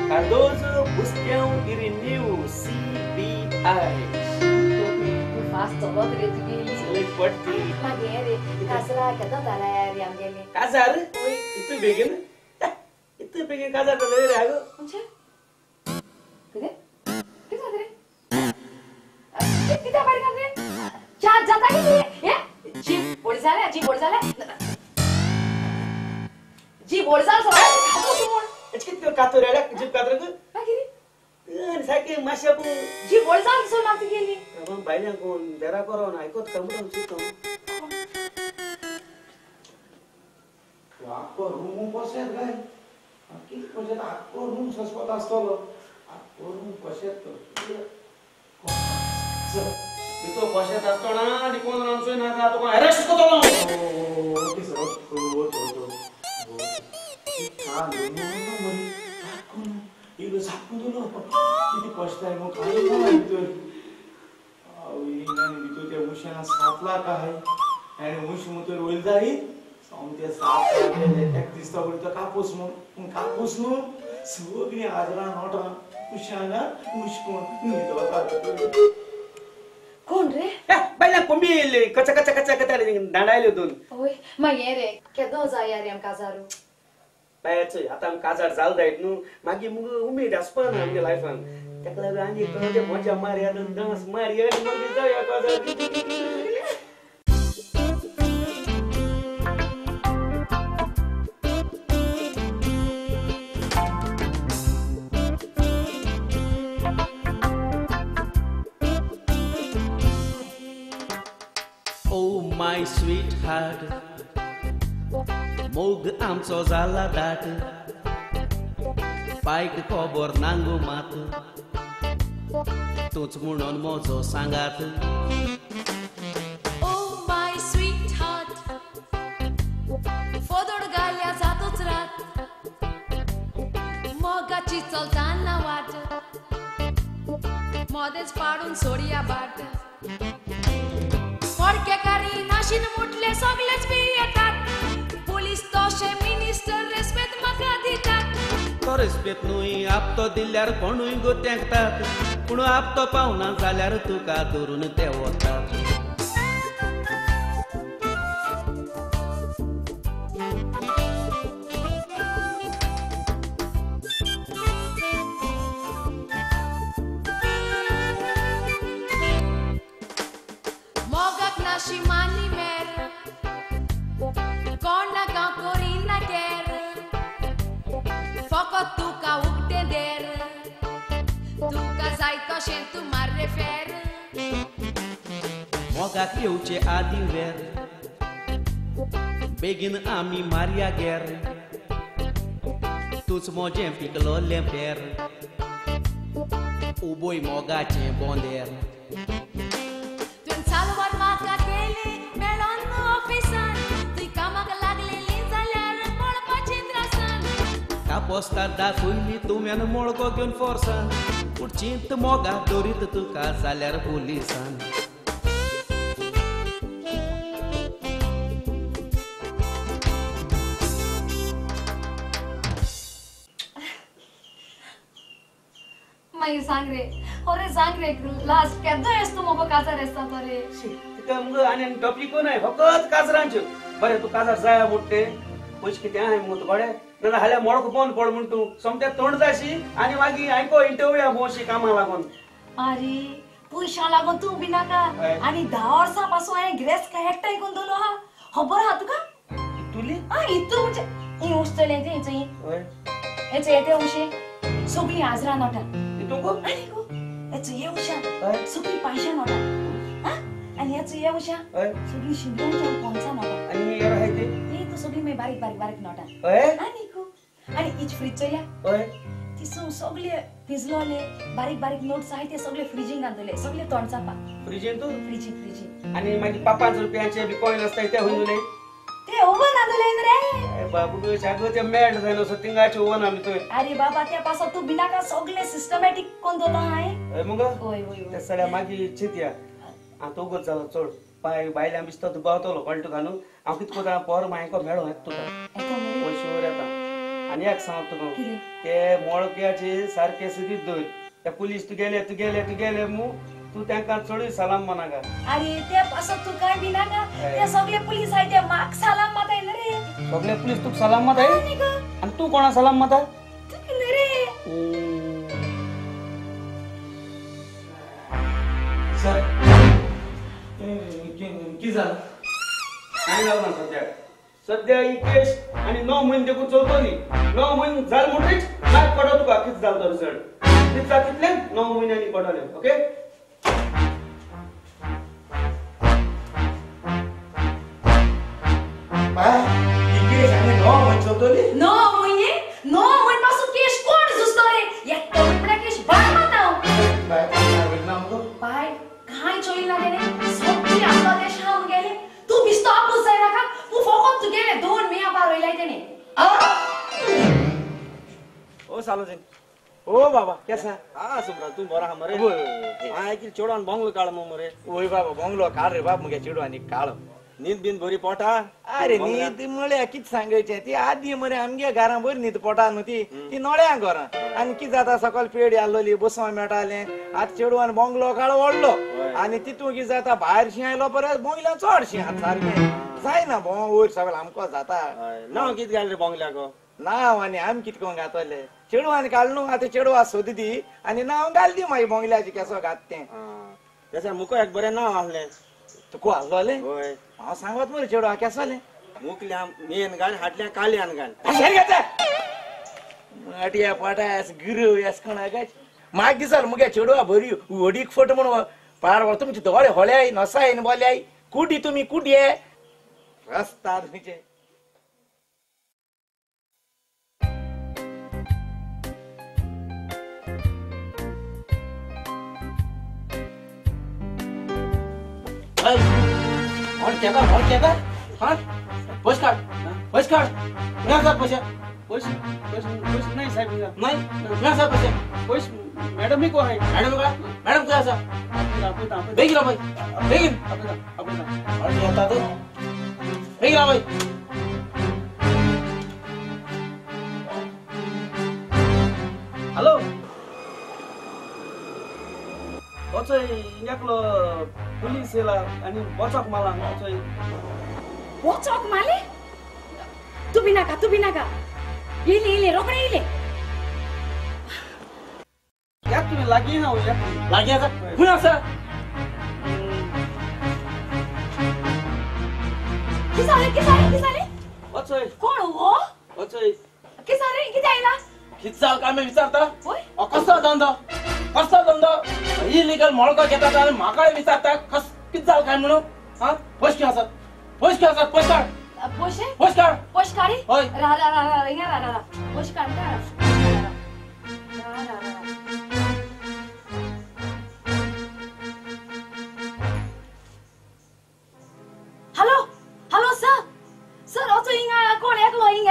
कार्दोजो बुस्ट्यांव इरिन्यू सी बी आय तू फास्ट चलत रे तुगे सगळी पडटी मागे रे कासरा केदो जाला रे आमगेले काजार इतू बेगीन इतू बेगीन काजार जालें रे हागो म्हणजे कितें कितें जाता रे कितें कितें बारीक आसा रे च्या जाता कितें हे बोड जाल्या जीप बोड जाल सर खातो तू म्हण कितें कातर रे जीप कातर मागीर सारकें मातशें जीप बोड जाल सर मागती गेली. बायल्यां कोण देरा करून आयकोत कामडून चितो आख्खो रूम कशें काय कितें कशें आख्खो रूम सस्पत आसतलो आख्खो रूम कशें तर. నీతో భాష కష్టడా నీకోందరు అంశం నాకు అతను అరెస్ట్ పోతాను ఓకే సార్ వీళ్ళు సాకుందులో ఇది ఫస్ట్ టైం కాదు ನಾನು ವಿದ್ಯುತ್ ಉಷನ ಸಾಪ್ಲಾಕ ಹೈ ನಾನು ಉಷ ಮುತ್ತು ಒಲ್ದಾಯಿ ಸಾವಂತೆ ಸಾಪ್ಲಾಕೆ ದಿಸ್ತಾ ಬಿಡ್ತ ಕಾಪೂಸ್ ಮು ಕಾಪೂಸ್ ಮು ಸೋಗ್ನಿ ಆದ್ರ ನೋಟ ಉಷಾನ ಉಷ್ಕೋ ನಿಂತವ ಕಾಪೂಸ್ कोण रे? पहिला कोंबी कच कच कच कच दांडायले दोन. ओय मग रे केदो जाय रे आमकां काजारू. पायाचं आता आमी काजार जाल जायत न्हू मागीर मुग उमेद आसपा ना आमच्या लायफान तेका लागून आनी कळते मजा मारया डांस मारया मागीर जावया काजार. माय स्वीट sweetheart मोग आमचो जाला दाट पायक खबर नांगो मात तूंच म्हणून म्हजो सांगात ओ Oh स्वीट sweetheart फोदोड घाल्या जातोच रात मोगाची चलताना वाट मध्येच पाडून सोडया बाट फडकेकारी नाशीन मुटले सगळेच बी येतात पोलीस तोशे मिनिस्टर रेस्पेद म्हाका दितात. तो रेस्पेत न्हूय आपतो दिल्यार कोणूय गो गोत्यांकतात पूण आपतो पावना जाल्यार तुका धरून ते वतात बेगीन आमी मारया गेर तूच मोजें पिकलो लेंपेर उबोय मोगाचें बोंदेर तुवें चालवत म्हाका केली मेळोन ऑफिसान तुय कामाक लागलेली जाल्यार पळपाची त्रासान कापोस्तार दाखयली तुवें मोळको घेवन फोर्सान पूण चिंत मोगा दोरीत तुका जाल्यार पुलिसान मागीर सांग रे अरे सांग रे लास्ट केदो येस तूं मोगो काजार येसता तो रे तिका मुग आनी टॉपिक नाय फकत काजरांच्यो बरें तूं काजार जाया मुट्टे पयशे कितें आहाय मुगो गोडे नाजाल्यार हाल्या मोडको बंद पड म्हण तूं. सोमतें तोंड जायशी आनी मागीर आयको इंटरव्यू या मोशी कामाक लागून. अरे पयशा लागून तूं बी नाका. आनी धा वर्सां पासून हांवें ग्रेस काय एकठांय करून दवरलो हा खबर आहा तुका तुली? आ हितू म्हणजे ही उश्टले ते ही हेचो येते उशे. सगळीं आजरा नोटा. तितूंक आनी गो हेचो हे उशा सगळीं शिंद्यांच्या नोटा ही ते तू सगळीं बारीक बारीक बारीक नोटा गो आनी हिच फ्रीज हय ती सगळे पिजलोले बारीक बारीक नोट्स आहाय ते सगळे फ्रिजीन घालतले सगळे तोंड चापा फ्रिजीन तूं फ्रिजी फ्रिजी आनी मागीर पांच रुपयांचे बी कॉइन आसताय ते हूंय न्हू ते ओव्हन घालतले रे. बाबू शागो ते मॅड जाय सो तिंगाचे ओवन आमी थंय अरे बाबा त्या पासो तू बिनाका सगळे सिस्टमॅटिक कोण दवरलो हाय हय मुगो? होय होय ते सगळ्या मागीर चिंतया आतां उगत जालो चड पाय बायले आमी दिसता तूं गावतलो कळटा तुका न्हू हांव कितें कोता पर मायको मेळो येता तुका वर येता? आनी एक सांग तुका कितें? ते मोळक्याचे सारके सिदीत दवर ते पुलीस तू गेले तू गेले तू गेले मू. तू तांकां चडूय सलाम मनाका अरे त्या पासो तू काय बिनाका ते सगळे पुलीस हाय ते माक सालाम माताय ना रे. सगळे पुलीस तुका सलाम माताय आनी गो, आनी तू कोणा सलाम माता? तू रे. सर कितें जालें कांय जालें ना सद्या सद्या ही केस आनी णव म्हयने देखून चलतली णव म्हयने जाल म्हणटरीच नाक पडो तुका कितें जालें तो रिजल्ट कितें जाता तितलें णव म्हयन्यांनी पडले ओके बाय ही केस आनी णव म्हयने चलतली नो म्हयने नो म्हयने पासून केश कोण झुजतो रे एक तोडपड्या केश बाय माता बाय काय वयना मुगो बाय तुझे आपला देश हाम गेले तू बिस्तो आपूस जाय नाका तू फकत तुगेले दोन मिया पार होईलाय त्याने ओ सालोजी ओ बाबा केसा हा सुमरा तू बरा हा मरे ओय, हा की चोडान बांगलो काळ मग मरे ओय बाबा बंगलो काढ रे बाप मग चिडू आणि काळ नींद बिन बरी पोटा? अरे न्हीद म्हळ्या कित सांगायचे? ती आदी मरे आमगे घरा बरी न्हीद पोटा न्हू ती ती नळ्या घरा. आणि कित जाता सकाळ पेड आलोली बसवा मेळटाले आत चेडू आनी बंगलो काळ ओडलो आणि तितू कित जाता भायर शी आयलो परत बोंगल्या चड शी हात सारखे. जायना भों वयर सगळं आमको जाता. नाव कित घाल रे बांगल्याक नाव आणि आम कित कोण घातले चेडू आनी काढ न्हू आतां चेडू आ सोदी दी आणि नाव घाल दी मागीर बोंगल्याची केसो घात तें मुको एक बरें नाव आहलें तुको आसलोले होय. हांव सांगत मरे चेडू आ केसोले मुकल्या मेन घाल हाटल्या काल्यान घाल शेर घेता माटिया पाटास गिरव यास कोण आगाच माग दिसाल मुगे चेडवा बरी वडीक फट म्हणून पार तुमचे दोळे होळ्याय नसाय बोल्याय कुडी तुम्ही? कुडी आहे रस्ता तुमचे. और क्या कर और क्या कर? हाँ? बस काट बस काट ना सर पैसे पैसे पैसे पैसे नाही साहेब नाही? ना सर पैसे पैसे मॅडम ही को आहे मॅडम का? मॅडम काय असं आपण आपण बेगी रा भाई। बेगी आपण आपण और ये आता तो बेगी रा भाई। हॅलो। वचोय इंग्याकलो पुलीस येला आणि वचोक मला वचोय वचोक माले तू बी नाका तू बी नाका इले इले रोकडे इले याक तुम्ही लागी ना हो याक लागी आता पुन्हा सर किसाले किसाले किसाले वचोय कोण हो वचोय किसाले किती आईला किती काय मी विचारता होय अ, कसला धंदो कसला धंदो इलिगल मळको घेतात आणि म्हाकाय विचारता कस किती जाल काय म्हणून? हा? पयस असत पयस असत पयस काढ पोशे पयस काढ पोश काढी होय. रा रा रा रा इंगा रा रा रा पोश काढ का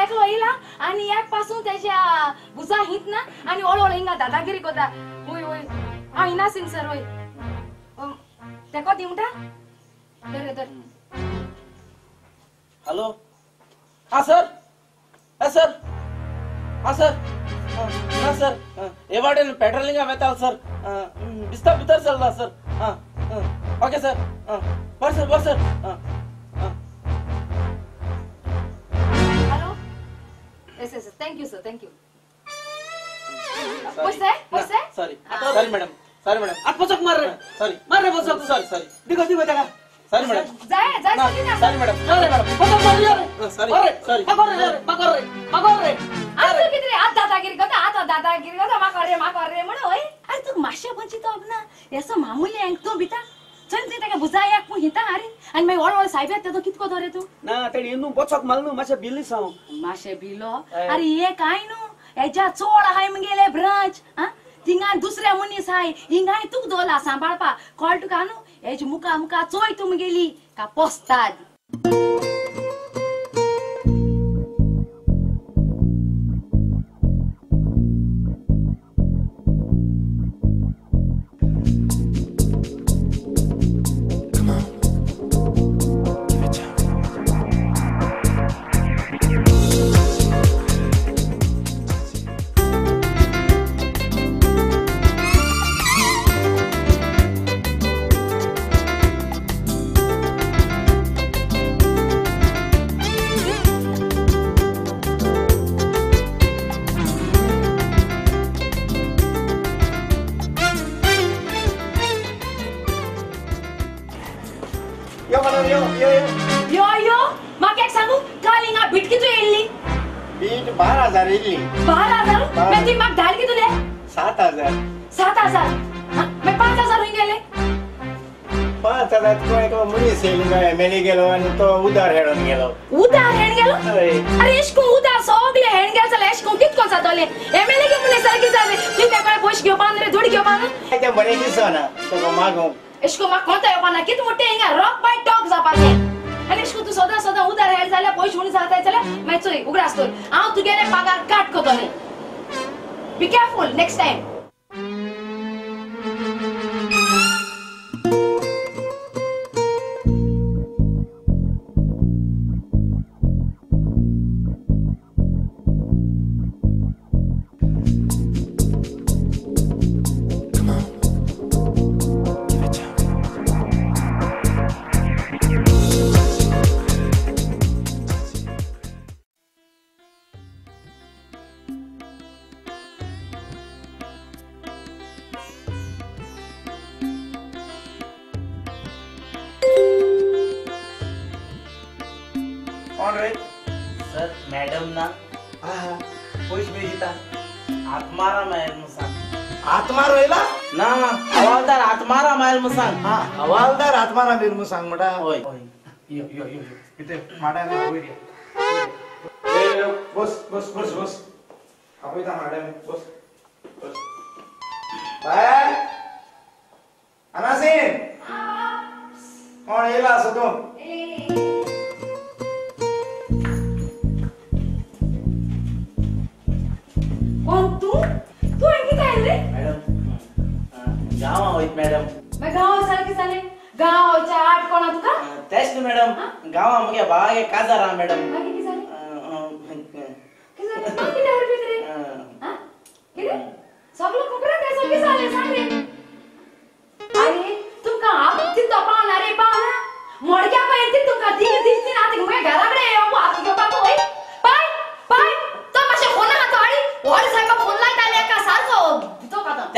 एकलो इला आणि एक पासून त्याच्या भुजा हित ना? आणि ओळोळ हिंगा दादागिरी कोता होय होय. हा ना सिंग सर होय. तेको दिवटा तर हॅलो? हा सर. हा सर. हा सर. हा सर. हे पेट्रोलिंगा पेट्रोलिंग वेताल सर. बिस्ता भितर चल्ला सर हा ओके सर. बर सर बर sir. Yes yes thank you sir thank you पैसे पैसे sorry sorry madam sorry madam आत पचक मार रे. सॉरी मार रे पचक. सॉरी सॉरी दिगो दिगो त्याला सॉरी मॅडम जाय जाय सगळी ना. सॉरी मॅडम अरे मॅडम पचक मार रे. सॉरी सॉरी पकड रे. पकड रे पकड रे. आज तू किती रे? आज दादागिरी करता आज दादागिरी करता. मा करे मा करे म्हणून होय? अरे तू माश्या पंची तो ना. यासो मामूली अंक तो बिता ते अरे आणि मागीर वळ वळ साहेब येता तो कितको धरे तू ना तेणी इनू पचक मारनू मातशें बिली सांग माशे बिलो अरे हे काय न्हू हेच्या चोड आहाय मगेले ब्रंच हा थिंगा दुसऱ्या मनीस हाय हिंगाय तूक दोला सांबाळपा कळ तुका न्हू हेज मुका मुका चोय तुम गेली का पोस्ताद उदार हेडून गेलो. उदार हेण गेलो. अरे एशको उदार सगळे हेण गेल जाल्यार एशको कितको जातले एमएलए गे मुने सारकी जाले तू तेका पयशे घेवपा न्हू रे धूड घेवपा न्हू ते बरे दिसना तो मागू एशको म्हाका कोणता येवपा ना कित मोठे हिंगा रॉक बाय टॉक जावपाचें आनी एशको तूं सदां सदां उदार हेळ जाल्यार पयशे उणी जाताय जाल्यार मागीर चोय उगडास तर हांव तुगेले पगार काट कोतोलें बी केअरफूल नेक्स्ट टायम यो यो यो कितें माड्या वयर ये. वयर ये. बस बस बस बस. आपयता माड्या बस. बस. बाय. अनासीन. कोण येयला असो तूं? कोण तू? तू हांगा कितें आयला रे? मॅडम गावा वयत मॅडम. मागीर गांव सारकें जालें गांवच्या आठ कोणा तुका तेच न्ही मॅडम. गावा मगे बागे काजार मॅडम. कितें कितें रे अं, हा? कितें? सगळं खबर आहे सगळं झालं सांग रे अरे तुमका तो रे मोडक्या पयंती तुमका तीन दीस तीन आती मुगे घराकडे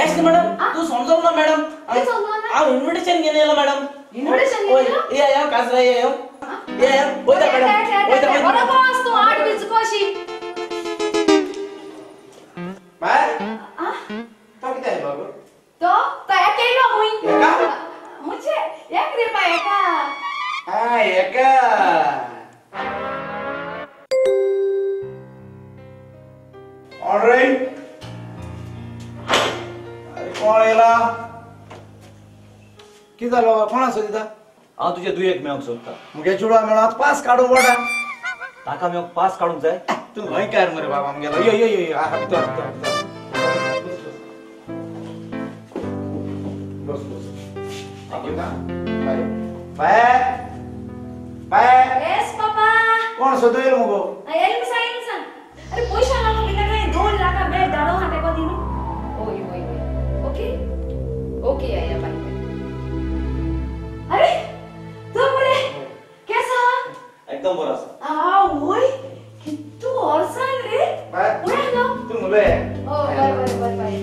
न्ही मॅडम तू समजलो ना मॅडम समजलो ना? हांव इन्व्हिटेशन घेवन येयलो मॅडम येयलो? या या काजरा या या. या या. वयता मॅडम वयता बरो वयता बस तू कशी बाय. केलो हुई एका? मुझे एक रे पाय का? हा एका. ऑलराईट कोण येयला कितें जालो कोणाचो दिता हांव तुजे दुयेक मेळोंक सोदता मुगे चुडा मेळोन पास काडूं पडा ताका मेळोंक पास काडूंक जाय. तूं गोंयकार मरे बाबा आमगेलो यो यो यो हा येस पापा कोण सोदयलो मुगो. एल सांग सांग. अरे पैसा काय? दोन लाखा दाडो हाते को दिनु ओय ओय ओय ओके ओके आया बाय अरे तो बरे कैसा एकदम बरो आसा आ ओय कितू औरसान रे बाय ओय नो तू मुले ओ बाय बाय बाय बाय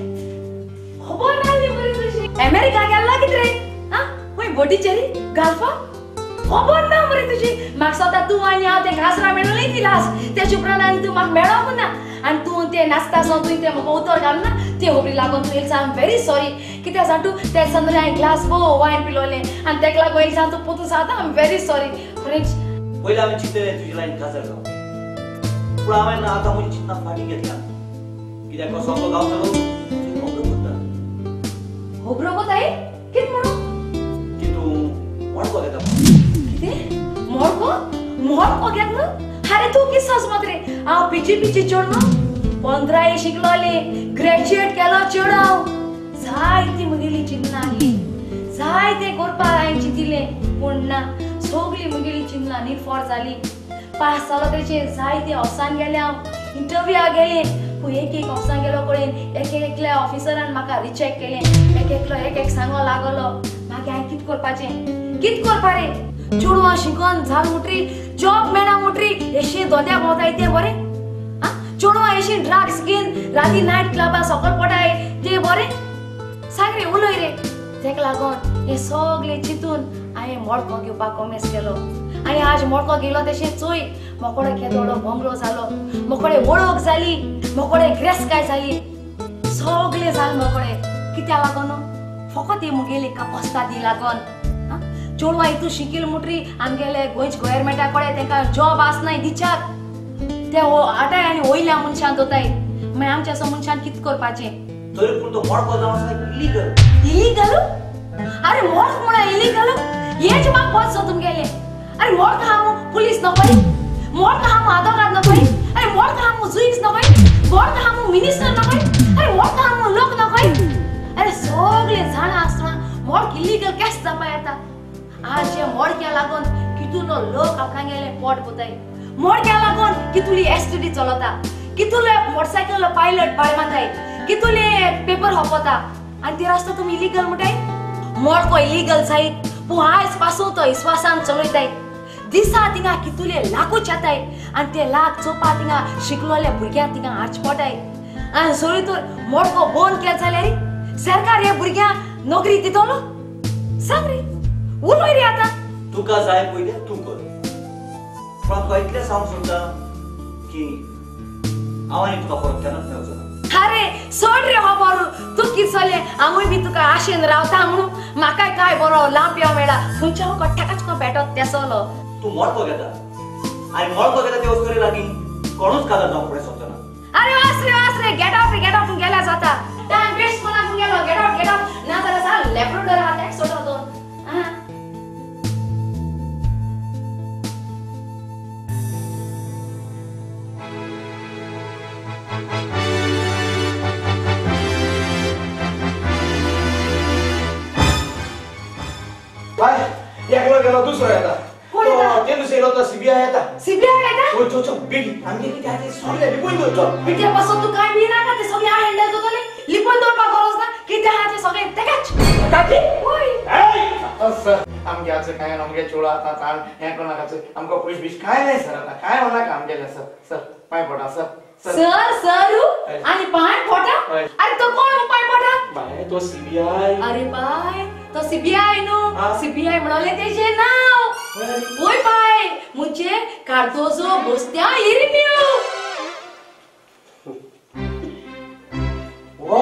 खबर नाही बरी तुझी अमेरिका गेला कित रे हा होय बोटीचेरी गाल्फा खबर ना बरी तुझी म्हाका स्वता तू आनी हांव ते घासरा मेळून दिलास त्याच्या उपरांत आनी तू म्हाका मेळोंक ना आनी तू ते नाचता सो तुवें ते म्हाका उतर घाल ना ते होबरी लागून तू एक सांग व्हेरी सॉरी कित्याक सांग तूं? ते संदरे हांवें ग्लास भो वायन पिलोलें आनी तेका लागून एक सांग तूं पोतू सांगता I am very sorry friends पयलीं हांवें चिंतलें तुजी लायन काजर जावं पूण हांवें आतां म्हजी चिंतना फाटीं घेतल्या कित्याक कसो तो करता होबरो कोताय कित म्हणू की तूं वणको घेता कितें? मोडको? मोडको घेत न्हू अरे तू किस सास मत रे हांव पिची पिची चोड पोंद्राय शिकलोले. ग्रॅज्युएट केलो चेड हांव जायती मुगेली चिंतना आसली जायते करपाक हांवें चिंतिल्लें पूण ना सगळी मुगेली चिंतना निर्फोर जाली पास जालो तेचे जायते ऑफिसान गेले हांव इंटरव्यूआ गेले. पूण एक एक ऑफिसान गेलो कडेन एक एकल्या ऑफिसरान म्हाका रिचेक केलें. एक एकलो एक एक सांगो लागलो. मागीर हांवें कित करपाचें कित करपा रे चेडवां शिकोन झाल मुटरी. जॉब मेळना मुटरी. एशी दोद्या भोंवताय ते बरें. आ? चेडवां एशे ड्रग्स घेन राती नायट क्लबा सकल पडाय ते बरें सांग रे उलय रे तेका लागोन हे सगळे चिंतून हांवें मोडको घेवपाक कॉमेस केलो आनी आज मोडको गेलो तशें चोय मोकोडे केदोडो बंगलो जालो मोकोडे वळख जाली मोकोडे ग्रेस्काय जाली सगळे जाल मोकोडे कित्या लागोन फकत हे मुगेली कापस्तादी लागोन आ? चेडवां हितू शिकील मुटरी आमगेले गोंयच गोवोरमेंटा कडेन तांकां जॉब आसनाय दिच्यात ते आटाय आनी वयल्या मनशान दोताय मागीर आमच्या मनशान कित करपाचें तरी पूण तो मोडको जावन इलिगल इलिगल अरे मोड म्हणा इलीगल हेच मग बस तुमगेले अरे मोड का हम पुलिस नकोय. मोड का हम आधार कार्ड नकोय. अरे मोड का हम जुईस नकोय. मोड का हम मिनिस्टर नकोय. अरे मोड का हम लोक नकोय. अरे सगळे जाण असताना मोड इलीगल कॅश जमा येता आज जे मोड क्या लागून कितून लोक आपणा गेले पोट पोताय. मोड क्या लागून की तुली एसटीडी चलता की तुले मोटरसायकल पायलट बाय माताय की तुले पेपर हपता आणि ते रास्ता तुम्ही इलिगल म्हणताय मोर को इलिगल जाय पूण आयजपासून तो विश्वासान चलयताय दिसा तिंगा कितुले लाखो चाताय आणि ते लाख चोपा तिंगा शिकलोल्या भुरग्यांक तिंगा आर्च पडटाय आणि सोळी तर मोडको बोन केल जाल्यार रे सरकार हे भुरग्यांक नोकरी दितलो सांग रे उलोय रे आता तुका जाय पयले तू कर आमकां इतलें सांगूंक सोदता की हांव तुका परत केन्नाच मेळचो ना अरे सोड रे हो बरो तू कित चले हांवूय बी तुका आशेन रावता म्हणून. म्हाकाय काय बरो लांब येव मेळा खंयच्या हो कट्टाकाच को भेटत तेसलो तू मोडको घेता. आनी मोडको घेता ते वस्तू लागीं कोणूच काजार जावंक फुडें सोदचो अरे वास रे वास रे. गेट आउट रे गेट आउट गेला जाता. टाइम वेस्ट कोणा गेलो. गेट आउट गेट आउट ना जाल्यार सा लेफ्ट हात एक सोडो बाय एकलो गेलो दुसरो येता कोण येता? तो ते दुसरो तो सीबीआय येता सीबीआय येता ओ चो चो बेगी आमगे कितें आहा ते सगळे लिपून दवरतो बिटे पासून तू काय बी नाका ते सगळे हँडल करतले लिपून दवरपाक गरज ना कितें आहा ते सगळे तेकाच काकी ओय सर आमगे आजचं काय आमगे चोळा आता ताण हें कोणाकाच आमकां पयश बिश काय नाही सर आता काय होणार आमगेले सर सर पांय पडा सर सर सरू आणि पाय पोटा. अरे तो कोण पाय पोटा बाय तो सीबीआय अरे बाय तो सीबीआय न्हू हा. सीबीआय म्हणाले तेजे नाव. ओय बाय मुझे कार्दोजो बोस्त्या इरिमियो वो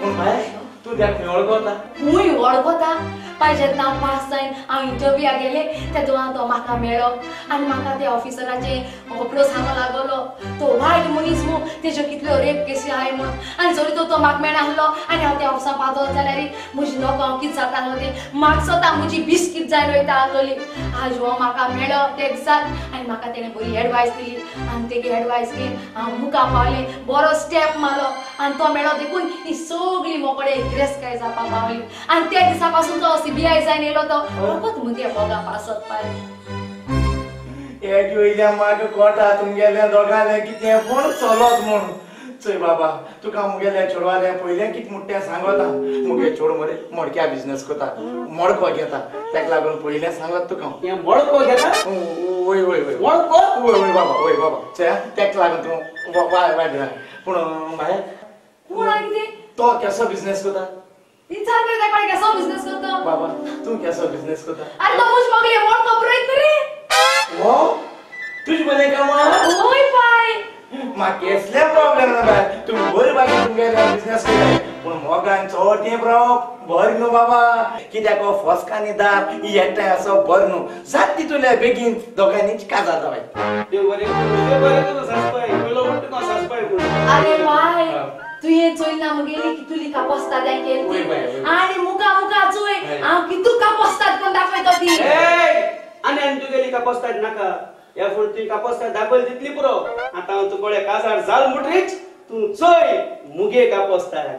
पूण बाय तू त्याक मी वळखता हुंय वळखता पाहिजे ना पास जायन हांव इंटरव्यूया गेले तेदुआं तो म्हाका मेळ्ळो आनी म्हाका त्या ऑफिसराचे होपलो सांगो लागलो तो वायट मनीस मू तेज्यो कितल्यो रेप केसी आहाय म्हूण आनी जरी तो तो म्हाका मेळनासलो आनी हांव त्या ऑफिसान पावतलो जाल्यार म्हजी लोक हांव कितें जाता आहलो ते म्हाका स्वता म्हजी बिस्कीट जायन वयता आहलोली आज हो म्हाका मेळ्ळो ते दिसात आनी म्हाका तेणें बरी एडवायस दिली आनी तेगे एडवायस घेवन हांव मुखार पावलें बरो स्टेप मारलो आनी तो मेळ्ळो देखून ही सगळी इंट्रेस्ट काय जावपाक पावली आनी त्या दिसा पासून तो सीबीआय जायन येयलो तो फकत मुगे बोगा पासत पाय एक वयल्या म्हाका कोटा तुमगेल्या दोगांले कितें पूण चलत म्हूण चय बाबा तुका मुगेल्या चेडवाल्या पयलें कितें म्हूण तें सांगता मुगे चेडो मरे मडक्या बिझनेस करता मडको घेता तेका लागून पयलें सांगत तुका हें मडको घेता ओय वय वय मडको वय वय बाबा वय बाबा चय तेका लागून तूं वाय वायट ना पूण बाय पूण कितें तो केसो बिझनेस करता विचार कर काय कसो बिझनेस करतो बाबा तूं केसो बिझनेस करता तो वो तुझ बरें कामा ओय पाय म्हाका कसले प्रॉब्लेम ना बाय. तुम्ही बरी बाकी तुमगेले बिझनेस केले पूण मोगान चड तें प्रॉप बर न्हू बाबा कित्याक हो. फसकानी दार एकठांय असो बर न्हू जात तितुले बेगीन दोगांनीच काजार जावाय देव बरें देव बरें करूं सासपाय पयलो म्हणटा तुका सासपाय अरे बाय तू ये चोयना मुगेली कितुली कापस्ता जाय वय बाय, केली वय. आणि मुका मुका चोय. हांव कितू कापस्तात कोण दाखयतो ती ए आनी आनी तुगेली कापस्ताय नाका ह्या फुडें तुवें कापस्ताय दाखयल दितली पुरो आतां हांव तुकोळे काजार जाल म्हणटरीच तूं चोय मुगे कापस्ताय